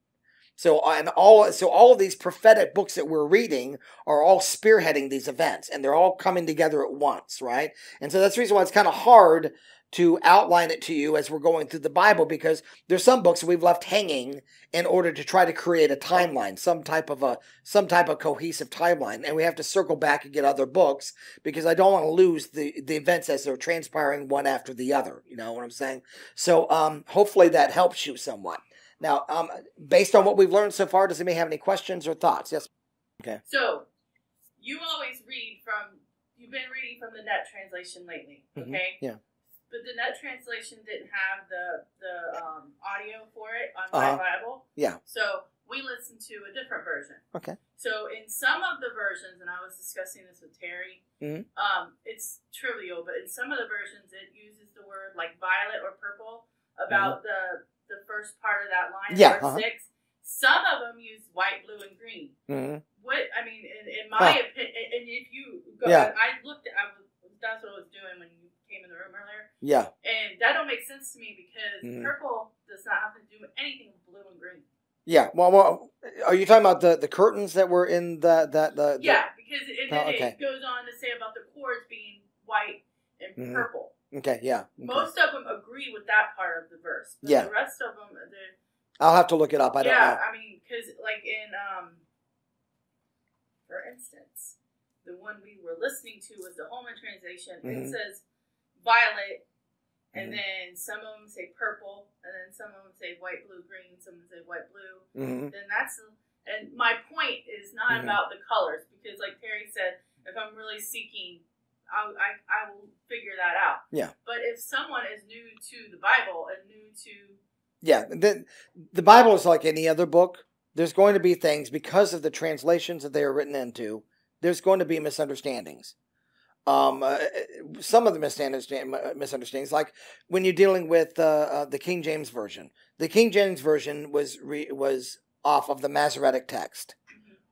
So and all so all of these prophetic books that we're reading are all spearheading these events and they're all coming together at once, right? And so that's the reason why it's kind of hard to outline it to you as we're going through the Bible because there's some books we've left hanging in order to try to create a timeline, some type of a some type of cohesive timeline, and we have to circle back and get other books because I don't want to lose the the events as they're transpiring one after the other. You know what I'm saying? So um, hopefully that helps you somewhat. Now, um, based on what we've learned so far, does anybody have any questions or thoughts? Yes. Okay. So you always read from you've been reading from the NET translation lately. Mm-hmm. Okay. Mm-hmm. Yeah but the NET translation didn't have the the um, audio for it on my uh-huh. Bible. Yeah. So we listened to a different version. Okay. So in some of the versions, and I was discussing this with Terry, mm-hmm. um, it's trivial, but in some of the versions, it uses the word like violet or purple about mm-hmm. the the first part of that line, yeah, uh-huh. six. Some of them use white, blue, and green. Mm-hmm. What I mean, in, in my huh. opinion, and if you go, yeah. I looked, at, I was, that's what I was doing when you came in the room earlier. Yeah. And that don't make sense to me because mm-hmm. purple does not have to do anything with blue and green. Yeah. Well, well, are you talking about the, the curtains that were in the that the, the Yeah, because it, oh, okay. it goes on to say about the cords being white and mm-hmm. purple. Okay. Yeah. Okay. Most of them agree with that part of the verse. yeah. The rest of them, I'll have to look it up. I don't yeah, know. I mean, because like in um, for instance, the one we were listening to was the Holman translation. Mm-hmm. It says violet and mm-hmm. then some of them say purple, and then some of them say white, blue, green, some of them say white, blue. Mm-hmm. Then that's and my point is not mm-hmm. about the colors because, like Terry said, if I'm really seeking, I, I I will figure that out. Yeah. But if someone is new to the Bible and new to yeah, the the Bible is like any other book. There's going to be things because of the translations that they are written into. There's going to be misunderstandings um, uh, some of the misunderstandings, like when you're dealing with uh, uh, the King James version. The King James version was re- was off of the Masoretic text,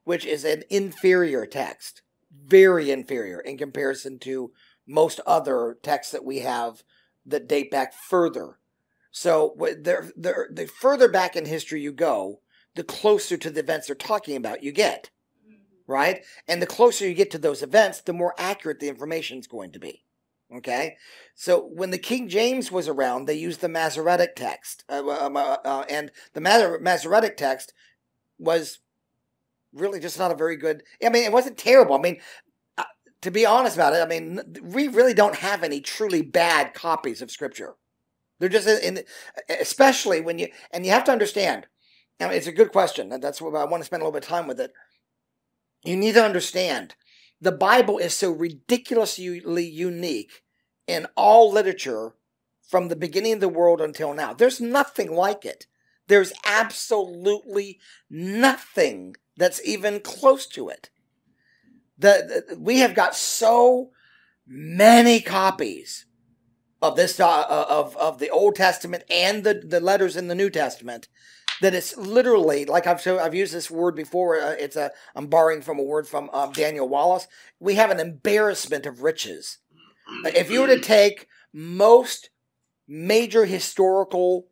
which is an inferior text, very inferior in comparison to most other texts that we have that date back further. So the the further back in history you go, the closer to the events they're talking about you get right? And the closer you get to those events, the more accurate the information is going to be. Okay, so when the King James was around, they used the Masoretic text, uh, um, uh, uh, and the Masoretic text was really just not a very good. I mean, it wasn't terrible. I mean, uh, to be honest about it, I mean, we really don't have any truly bad copies of Scripture. They're just in, especially when you and you have to understand. I mean, it's a good question, and that's what I want to spend a little bit of time with it you need to understand the Bible is so ridiculously unique in all literature from the beginning of the world until now. There's nothing like it. There's absolutely nothing that's even close to it. The, the we have got so many copies of this uh, of of the Old Testament and the the letters in the New Testament that it's literally like I've so I've used this word before. Uh, it's a I'm borrowing from a word from um, Daniel Wallace. We have an embarrassment of riches. If you were to take most major historical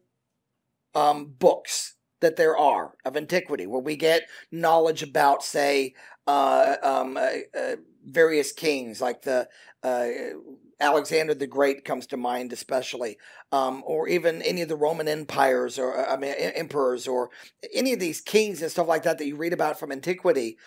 um, books that there are of antiquity, where we get knowledge about, say, uh, um, uh, uh, various kings, like the uh, Alexander the Great comes to mind, especially, um, or even any of the Roman empires or I mean emperors or any of these kings and stuff like that that you read about from antiquity.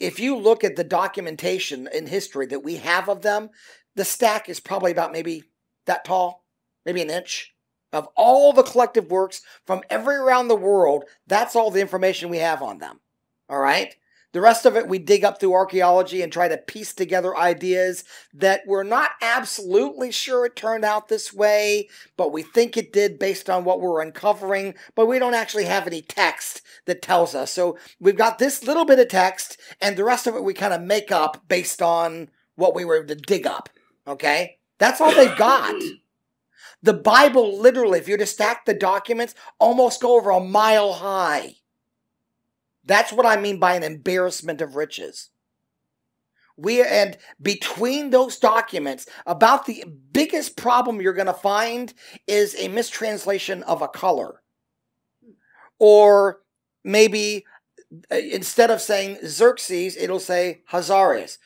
If you look at the documentation in history that we have of them, the stack is probably about maybe that tall, maybe an inch. Of all the collective works from every around the world, that's all the information we have on them. All right? The rest of it we dig up through archaeology and try to piece together ideas that we're not absolutely sure it turned out this way, but we think it did based on what we're uncovering, but we don't actually have any text that tells us. So we've got this little bit of text, and the rest of it we kind of make up based on what we were able to dig up. Okay? That's all they've got. The Bible, literally, if you were to stack the documents, almost go over a mile high. That's what I mean by an embarrassment of riches. We and between those documents, about the biggest problem you're going to find is a mistranslation of a color. Or maybe uh, instead of saying Xerxes, it'll say Ahasuerus.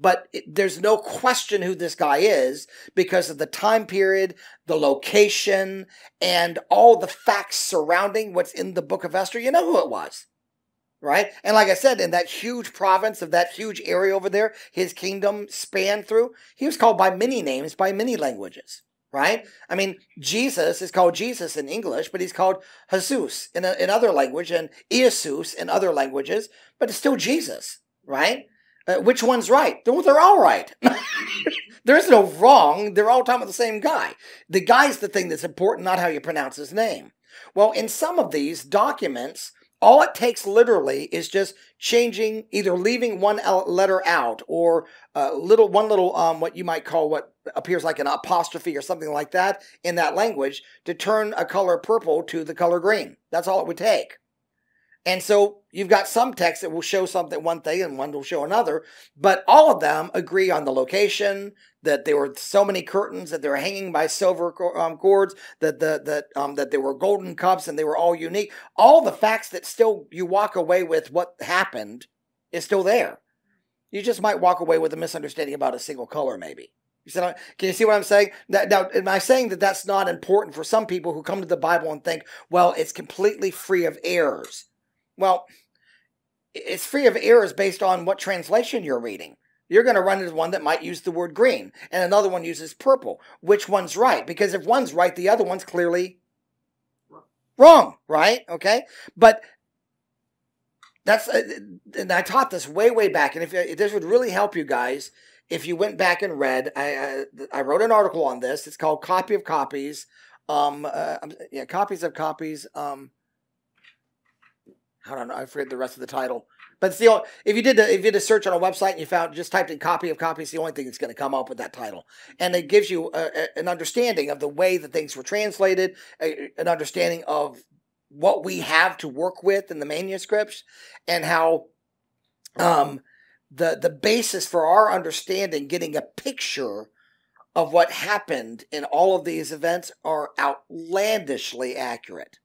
But it, there's no question who this guy is because of the time period, the location, and all the facts surrounding what's in the book of Esther. You know who it was right? And like I said, in that huge province of that huge area over there, his kingdom spanned through, he was called by many names, by many languages, right? I mean, Jesus is called Jesus in English, but he's called Jesus in, a, in other language and Iesus in other languages, but it's still Jesus, right? Uh, which one's right? They're, they're all right. There's no wrong. They're all talking about the same guy. The guy's the thing that's important, not how you pronounce his name. Well, in some of these documents, all it takes literally is just changing, either leaving one letter out or a little one little um what you might call what appears like an apostrophe or something like that in that language to turn a color purple to the color green. That's all it would take. And so you've got some text that will show something one thing and one will show another, but all of them agree on the location, that there were so many curtains that they were hanging by silver um, cords, that the that um, that there were golden cups and they were all unique. All the facts that still you walk away with what happened is still there. You just might walk away with a misunderstanding about a single color, maybe. You said, can you see what I'm saying? Now, am I saying that that's not important for some people who come to the Bible and think, well, it's completely free of errors? Well, it's free of errors based on what translation you're reading. You're going to run into one that might use the word green and another one uses purple. Which one's right? Because if one's right, the other one's clearly wrong, right? Okay. But that's, uh, and I taught this way, way back. And if, if this would really help you guys, if you went back and read, I, I, I wrote an article on this. It's called Copy of Copies. Um, uh, yeah, copies of copies. Um, I don't know. I forget the rest of the title. But it's the if you did a, if you did a search on a website and you found just typed in copy of copy, it's the only thing that's going to come up with that title, and it gives you a, a, an understanding of the way that things were translated, a, an understanding of what we have to work with in the manuscripts, and how um, the the basis for our understanding, getting a picture of what happened in all of these events, are outlandishly accurate.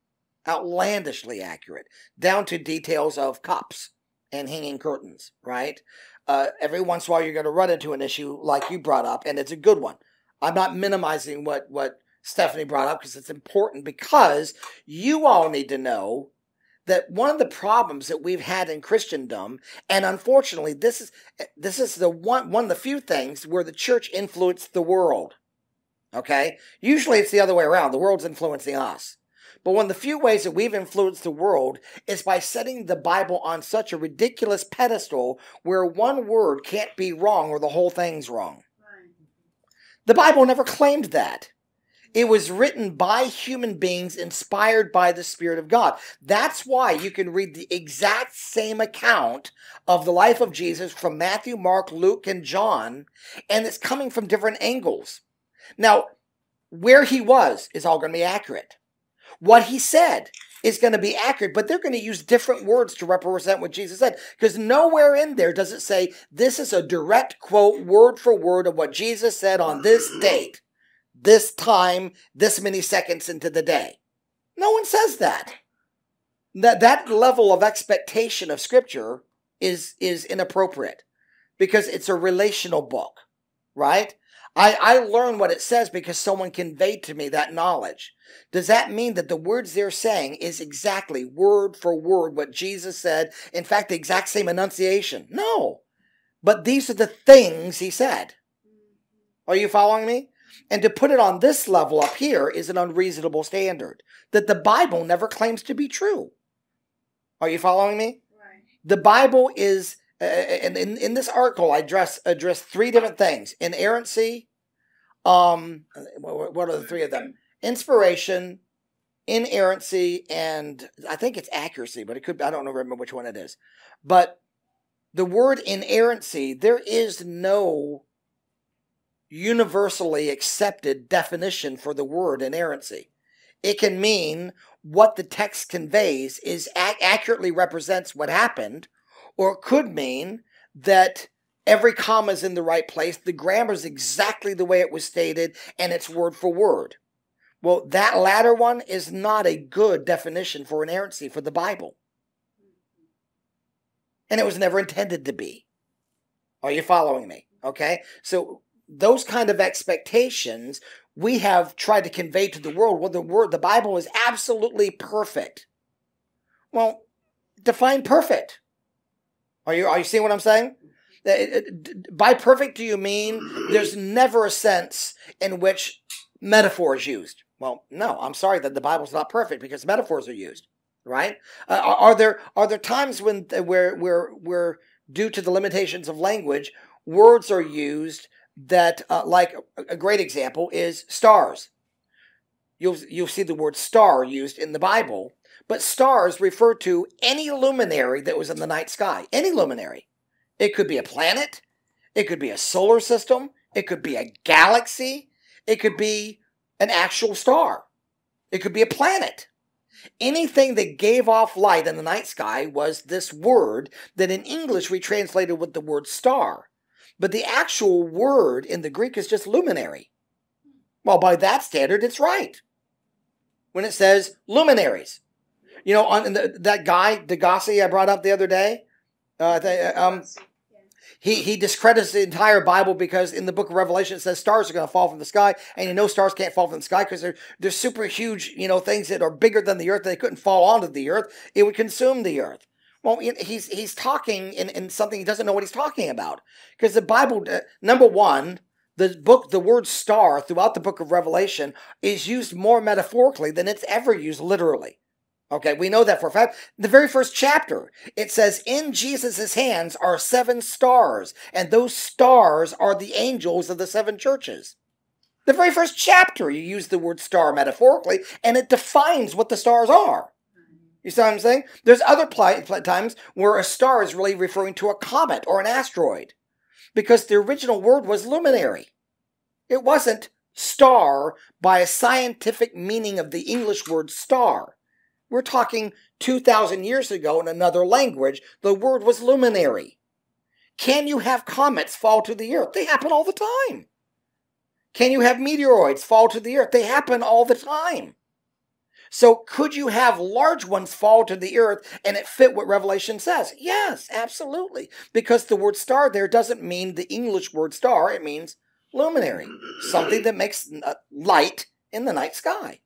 Outlandishly accurate, down to details of cups and hanging curtains, right? Uh, every once in a while, you're going to run into an issue like you brought up, and it's a good one. I'm not minimizing what, what Stephanie brought up because it's important because you all need to know that one of the problems that we've had in Christendom, and unfortunately, this is this is the one one of the few things where the church influenced the world. Okay, usually it's the other way around. The world's influencing us. But one of the few ways that we've influenced the world is by setting the Bible on such a ridiculous pedestal where one word can't be wrong or the whole thing's wrong. The Bible never claimed that. It was written by human beings inspired by the Spirit of God. That's why you can read the exact same account of the life of Jesus from Matthew, Mark, Luke, and John, and it's coming from different angles. Now, where he was is all going to be accurate what he said is going to be accurate, but they're going to use different words to represent what Jesus said. Because nowhere in there does it say this is a direct quote, word for word, of what Jesus said on this date, this time, this many seconds into the day. No one says that. That that level of expectation of Scripture is is inappropriate because it's a relational book, right? I, I learn what it says because someone conveyed to me that knowledge. Does that mean that the words they're saying is exactly word for word what Jesus said? In fact, the exact same enunciation? No. But these are the things he said. Are you following me? And to put it on this level up here is an unreasonable standard that the Bible never claims to be true. Are you following me? Right. The Bible is in, in, in this article, I address address three different things: inerrancy. Um, what are the three of them? Inspiration, inerrancy, and I think it's accuracy, but it could I don't remember which one it is. But the word inerrancy, there is no universally accepted definition for the word inerrancy. It can mean what the text conveys is ac- accurately represents what happened, or it could mean that every comma is in the right place, the grammar is exactly the way it was stated, and it's word for word. Well, that latter one is not a good definition for inerrancy for the Bible. And it was never intended to be. Are you following me? Okay? So those kind of expectations we have tried to convey to the world. Well, the word the Bible is absolutely perfect. Well, define perfect. Are you are you seeing what I'm saying? By perfect, do you mean there's never a sense in which metaphor is used? Well, no. I'm sorry that the Bible's not perfect because metaphors are used, right? Uh, are there are there times when where where where due to the limitations of language, words are used that uh, like a great example is stars. You'll you'll see the word star used in the Bible but stars refer to any luminary that was in the night sky. Any luminary. It could be a planet. It could be a solar system. It could be a galaxy. It could be an actual star. It could be a planet. Anything that gave off light in the night sky was this word that in English we translated with the word star. But the actual word in the Greek is just luminary. Well, by that standard, it's right. When it says luminaries, you know, on the, that guy deGrasse I brought up the other day. Uh, they, um, he he discredits the entire Bible because in the Book of Revelation it says stars are going to fall from the sky, and you know stars can't fall from the sky because they're they're super huge, you know, things that are bigger than the earth. They couldn't fall onto the earth; it would consume the earth. Well, he's he's talking in, in something he doesn't know what he's talking about because the Bible, uh, number one, the book, the word star throughout the book of Revelation is used more metaphorically than it's ever used literally. Okay, we know that for a fact. The very first chapter, it says, In Jesus' hands are seven stars, and those stars are the angels of the seven churches. The very first chapter, you use the word star metaphorically, and it defines what the stars are. You see what I'm saying? There's other pl- times where a star is really referring to a comet or an asteroid because the original word was luminary. It wasn't star by a scientific meaning of the English word star. We're talking 2,000 years ago in another language, the word was luminary. Can you have comets fall to the earth? They happen all the time. Can you have meteoroids fall to the earth? They happen all the time. So could you have large ones fall to the earth and it fit what Revelation says? Yes, absolutely. Because the word star there doesn't mean the English word star, it means luminary, something that makes uh, light in the night sky.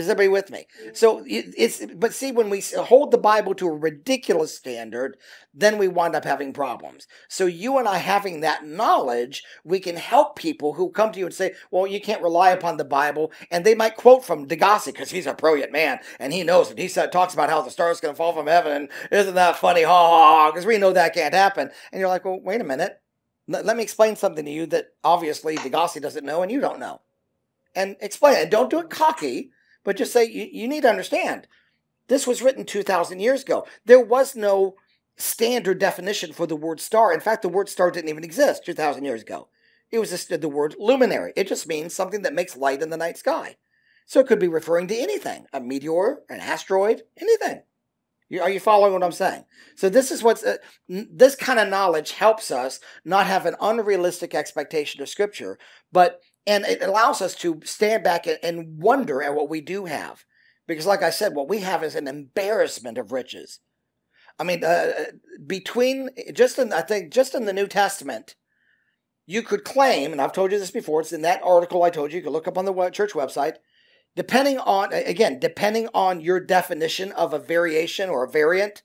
Is everybody with me? So it's but see when we hold the Bible to a ridiculous standard, then we wind up having problems. So you and I having that knowledge, we can help people who come to you and say, "Well, you can't rely upon the Bible," and they might quote from deGrasse because he's a brilliant man and he knows it. He said, talks about how the stars going to fall from heaven, and isn't that funny? Ha ha! Because we know that can't happen. And you're like, "Well, wait a minute. Let, let me explain something to you that obviously deGrasse doesn't know and you don't know." And explain it. Don't do it cocky but just say, you, you need to understand, this was written 2,000 years ago. There was no standard definition for the word star. In fact, the word star didn't even exist 2,000 years ago. It was just the word luminary. It just means something that makes light in the night sky. So it could be referring to anything a meteor, an asteroid, anything. Are you following what I'm saying? So this is what's uh, this kind of knowledge helps us not have an unrealistic expectation of Scripture, but and it allows us to stand back and wonder at what we do have. Because, like I said, what we have is an embarrassment of riches. I mean, uh, uh, between just in, I think, just in the New Testament, you could claim, and I've told you this before, it's in that article I told you, you could look up on the church website, depending on, again, depending on your definition of a variation or a variant,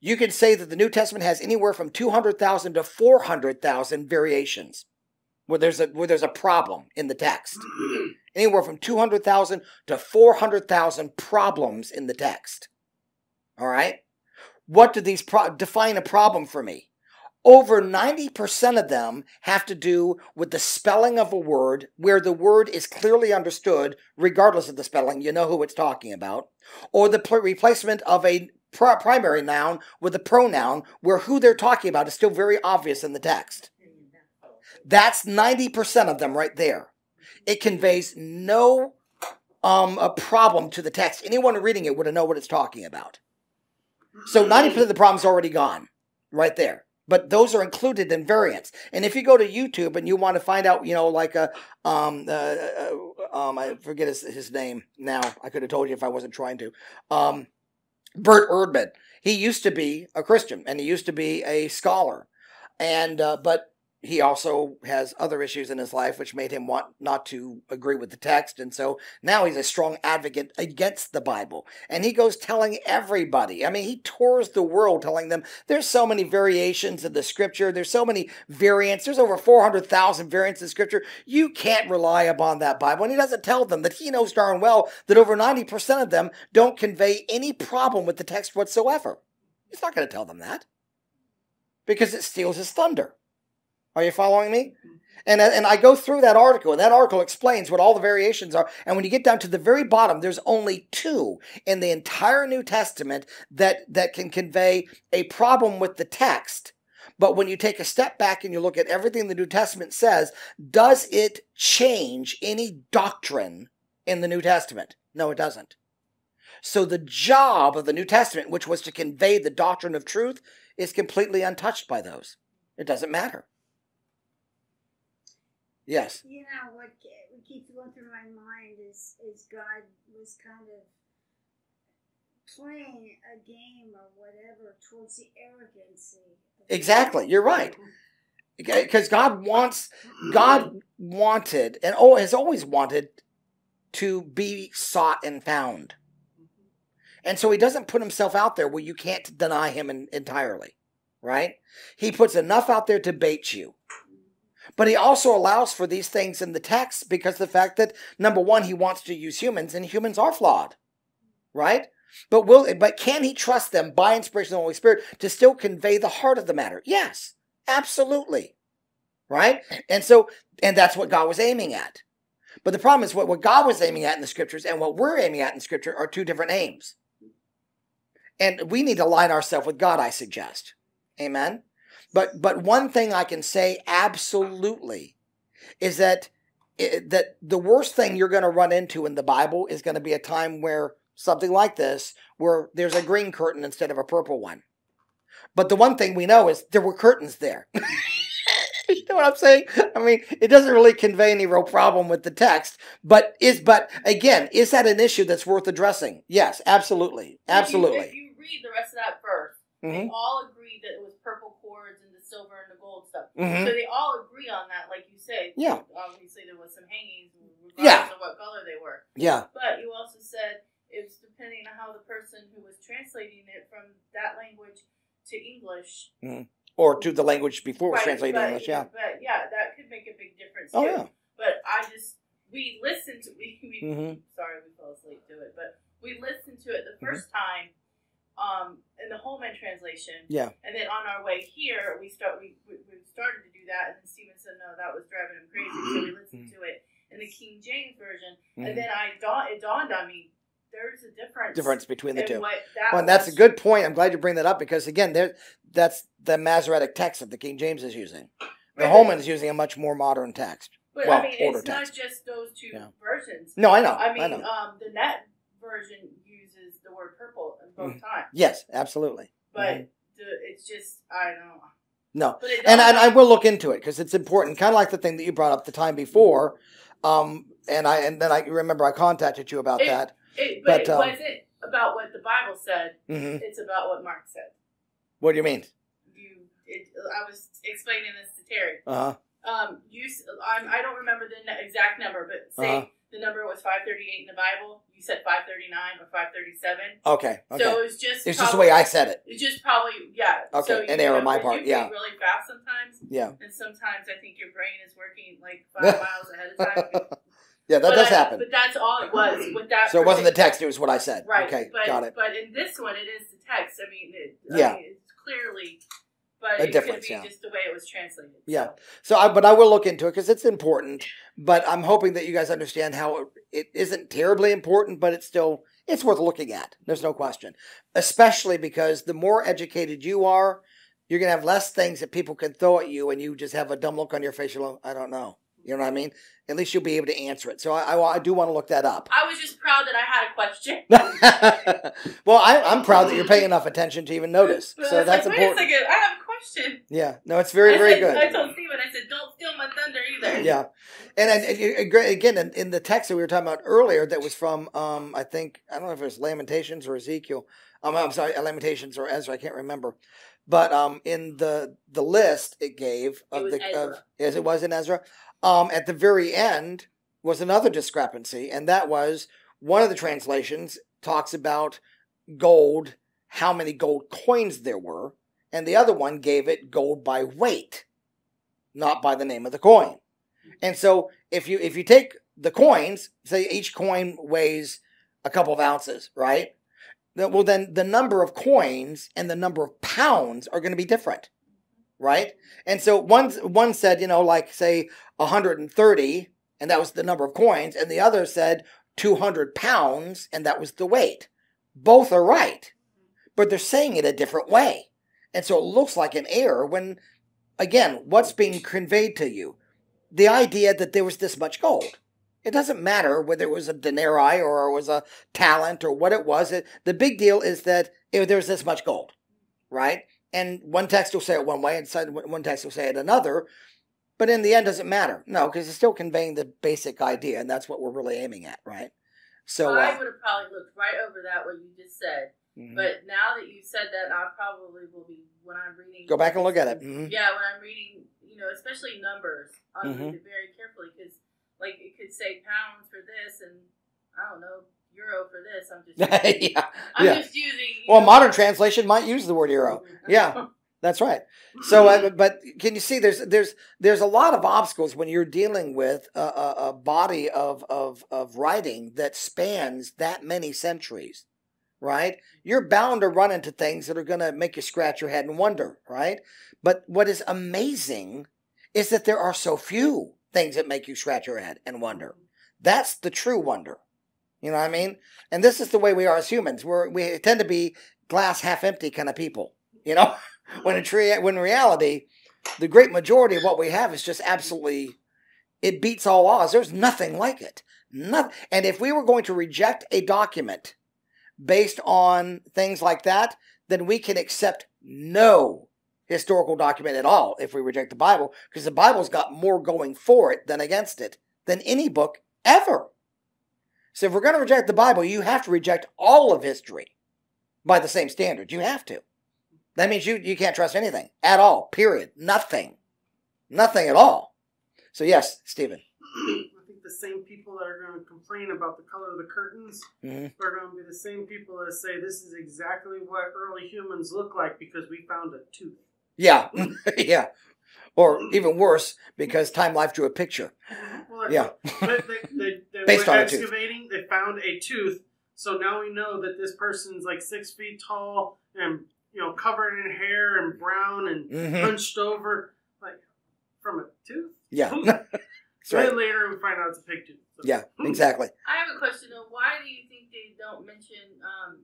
you can say that the New Testament has anywhere from 200,000 to 400,000 variations where there's a where there's a problem in the text. Anywhere from 200,000 to 400,000 problems in the text. All right? What do these define a problem for me? Over 90% of them have to do with the spelling of a word where the word is clearly understood, regardless of the spelling, you know who it's talking about, or the pl- replacement of a pr- primary noun with a pronoun where who they're talking about is still very obvious in the text. That's 90% of them right there. It conveys no um, a problem to the text. Anyone reading it would have know what it's talking about. So 90% of the problem's already gone right there. But those are included in variants. And if you go to YouTube and you want to find out, you know, like a, um, uh, uh, um, I forget his, his name now. I could have told you if I wasn't trying to. Um, Bart Ehrman. He used to be a Christian and he used to be a scholar. And, uh, but he also has other issues in his life which made him want not to agree with the text and so now he's a strong advocate against the bible. And he goes telling everybody. I mean he tours the world telling them there's so many variations in the scripture. There's so many variants. There's over 400000 variants in scripture. You can't rely upon that bible. And he doesn't tell them that he knows darn well that over 90% of them don't convey any problem with the text whatsoever. He's not going to tell them that because it steals his thunder are you following me? And, and I go through that article, and that article explains what all the variations are. And when you get down to the very bottom, there's only two in the entire New Testament that, that can convey a problem with the text. But when you take a step back and you look at everything the New Testament says, does it change any doctrine in the New Testament? No, it doesn't. So the job of the New Testament, which was to convey the doctrine of truth, is completely untouched by those. It doesn't matter. Yes. You know what what keeps going through my mind is is God was kind of playing a game or whatever towards the arrogancy. Exactly, you're right. Because God wants, God wanted, and oh, has always wanted to be sought and found. Mm-hmm. And so he doesn't put himself out there where you can't deny him in, entirely, right? He puts enough out there to bait you. But he also allows for these things in the text because the fact that number one, he wants to use humans, and humans are flawed, right? But will but can he trust them by inspiration of the Holy Spirit to still convey the heart of the matter? Yes, absolutely. Right? And so and that's what God was aiming at. But the problem is what, what God was aiming at in the scriptures and what we're aiming at in scripture are two different aims. And we need to align ourselves with God, I suggest. Amen. But but one thing I can say absolutely is that that the worst thing you're going to run into in the Bible is going to be a time where something like this, where there's a green curtain instead of a purple one. But the one thing we know is there were curtains there. you know what I'm saying? I mean, it doesn't really convey any real problem with the text, but is but again, is that an issue that's worth addressing? Yes, absolutely, absolutely. If you, if you read the rest of that verse, mm-hmm. they all agree that it was purple cords and the silver and the gold stuff. Mm-hmm. So they all agree on that, like you say. Yeah. Obviously, there was some hangings, regardless yeah. of what color they were. Yeah. But you also said it's depending on how the person who was translating it from that language to English. Mm-hmm. Or to the language before it was translated but, English, yeah. But yeah, that could make a big difference. Oh, too. yeah. But I just, we listened to, we, we mm-hmm. sorry we fell asleep to it, but we listened to it the 1st mm-hmm. time um, in the Holman translation. Yeah. And then on our way here, we start we, we, we started to do that, and then Stephen said no, that was driving him crazy, so we listened to it in the King James version, and Mm-hmm. then I dawned it dawned on me there's a difference difference between the two. that Well, and that's a good point. I'm glad you bring that up because again, there that's the Masoretic text that the King James is using. The Right. Holman is using a much more modern text. But well, I mean, older it's not just those two Yeah. versions. No, I know. I I, mean, know. um, the NET version uses the word purple both times, yes, absolutely. but Mhm. the, it's just I don't know. No, and and I will look into it because it's important. Kind of like the thing that you brought up the time before, um, and I and then I remember I contacted you about It- that. It, but, But, it um, wasn't about what the Bible said. hmm It's about what Mark said. What do you mean? You, it, I was explaining this to Terry. Uh huh. Um, you, I'm, I don't remember the exact number, but say Uh-huh. The number was 538 in the Bible. You said 539 or 537. Okay. Okay. So it was just. it's just the way I said it. It's just probably yeah. Okay, So an you error on my part, read yeah. really fast sometimes, Yeah. and sometimes I think your brain is working like five miles ahead of time. yeah, that But does I- happen. But that's all it was with that. So it wasn't the text; it was what I said. Right. Okay, but, got it. But in this one, it is the text. I mean, it, I Yeah. mean, it's clearly, but A it difference, could be yeah. just the way it was translated. Yeah. So, I, but I will look into it because it's important. But I'm hoping that you guys understand how it, it isn't terribly important, but it's still it's worth looking at. There's no question. Especially because the more educated you are, you're gonna have less things that people can throw at you, and you just have a dumb look on your face. You're like, I don't know. You know what I mean? At least you'll be able to answer it. So I, I, I do want to look that up. I was just proud that I had a question. well, I, I'm proud that you're paying enough attention to even notice. So that's like, important. Wait a second, I have a question. Yeah. No, it's very I very said- good. I told Steven, I said, don't steal my thunder either. Yeah, and, and, and again, in, in the text that we were talking about earlier, that was from um, I think I don't know if it was Lamentations or Ezekiel. Um, I'm sorry, Lamentations or Ezra. I can't remember. But um, in the the list it gave It of was the of as it was in Ezra, um, at the very end was another discrepancy, and that was one of the translations talks about gold, how many gold coins there were, and the other one gave it gold by weight, not by the name of the coin. And so if you if you take the coins, say each coin weighs a couple of ounces, right? Well, then the number of coins and the number of pounds are going to be different, right? And so one one said, you know, like say 130, and that was the number of coins, and the other said 200 pounds, and that was the weight. Both are right, but they're saying it a different way, and so it looks like an error. When again, what's being conveyed to you? The idea that there was this much gold. It doesn't matter whether it was a denarii or it was a talent or what it was. It, the big deal is that it, there was this much gold, right? And one text will say it one way, and one text will say it another. But in the end, does it matter? No, because it's still conveying the basic idea, and that's what we're really aiming at, right? So, I uh, would have probably looked right over that what you just said. Mhm. But now that you said that, I probably will be when I'm reading. go back and look at it. Mhm. Yeah, when I'm reading, you know, especially numbers, I'll read it very carefully because, like, it could say pounds for this, and I don't know, euro for this. I'm just using, yeah. I'm yeah. just using. Well, know, modern translation might use the word euro. Yeah, that's right. So, uh, but can you see? There's there's there's a lot of obstacles when you're dealing with a, a, a body of of of writing that spans that many centuries, right? You're bound to run into things that are going to make you scratch your head and wonder, right? But what is amazing is that there are so few things that make you scratch your head and wonder. That's the true wonder. You know what I mean? And this is the way we are as humans. We're we tend to be glass half empty kind of people. You know, when in tre- when in reality, the great majority of what we have is just absolutely it beats all odds. There's nothing like it. Nothing. And if we were going to reject a document based on things like that, then we can accept no historical document at all if we reject the Bible, because the Bible's got more going for it than against it than any book ever. So if we're going to reject the Bible, you have to reject all of history by the same standard. You have to. That means you, you can't trust anything at all, period. Nothing. Nothing at all. So, yes, Stephen. The same people that are going to complain about the color of the curtains Mhm. are going to be the same people that say this is exactly what early humans look like because we found a tooth. Yeah. yeah. Or even worse, because Time Life drew a picture. Well, Yeah. they, they, they, they Based were on a tooth. excavating. They found a tooth, so now we know that this person's like six feet tall and you know covered in hair and brown and Mhm. hunched over, like from a tooth. Yeah. That's right. Then later we find out it's a pig tooth. So- Yeah, exactly. I have a question though. Why do you think they don't mention um,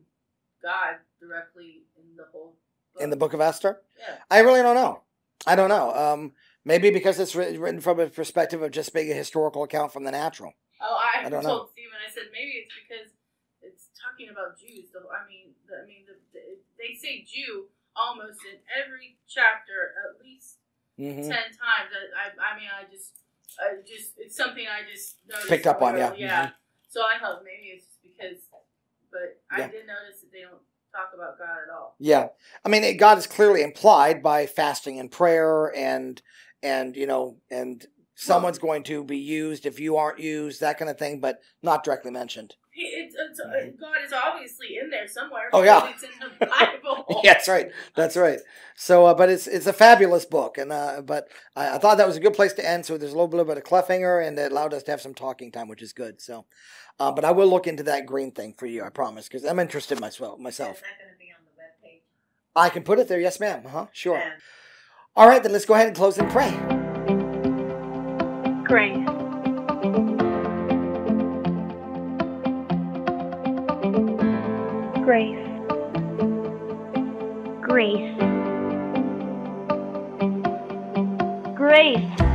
God directly in the whole? Book? In the book of Esther? Yeah. I really don't know. I don't know. Um, maybe because it's written from a perspective of just being a historical account from the natural. Oh, I, I don't told know. Stephen. I said maybe it's because it's talking about Jews. The, I mean, the, I mean, the, the, they say Jew almost in every chapter at least hmm ten times. I, I, I mean, I just, I just, it's something I just noticed Picked up on, yeah. yeah. Mm-hmm. So I thought maybe it's just because, but I Yeah. did notice that they don't talk about God at all. Yeah, I mean, it, God is clearly implied by fasting and prayer, and and you know, and someone's going to be used if you aren't used, that kind of thing, but not directly mentioned. It's, it's, uh, God is obviously in there somewhere. Mm-hmm. Oh, yeah. it's in the Bible. Yeah, that's right. That's right. So, uh, but it's it's a fabulous book, and uh, but I, I thought that was a good place to end. So there's a little bit of a cliffhanger, and it allowed us to have some talking time, which is good. So, uh, but I will look into that green thing for you, I promise, because I'm interested myself. Myself, Is that going to be on the webpage? I can put it there. Yes, ma'am. Uh huh. Sure. And All right, then let's go ahead and close and pray. Grace. Grace. Grace. Grace.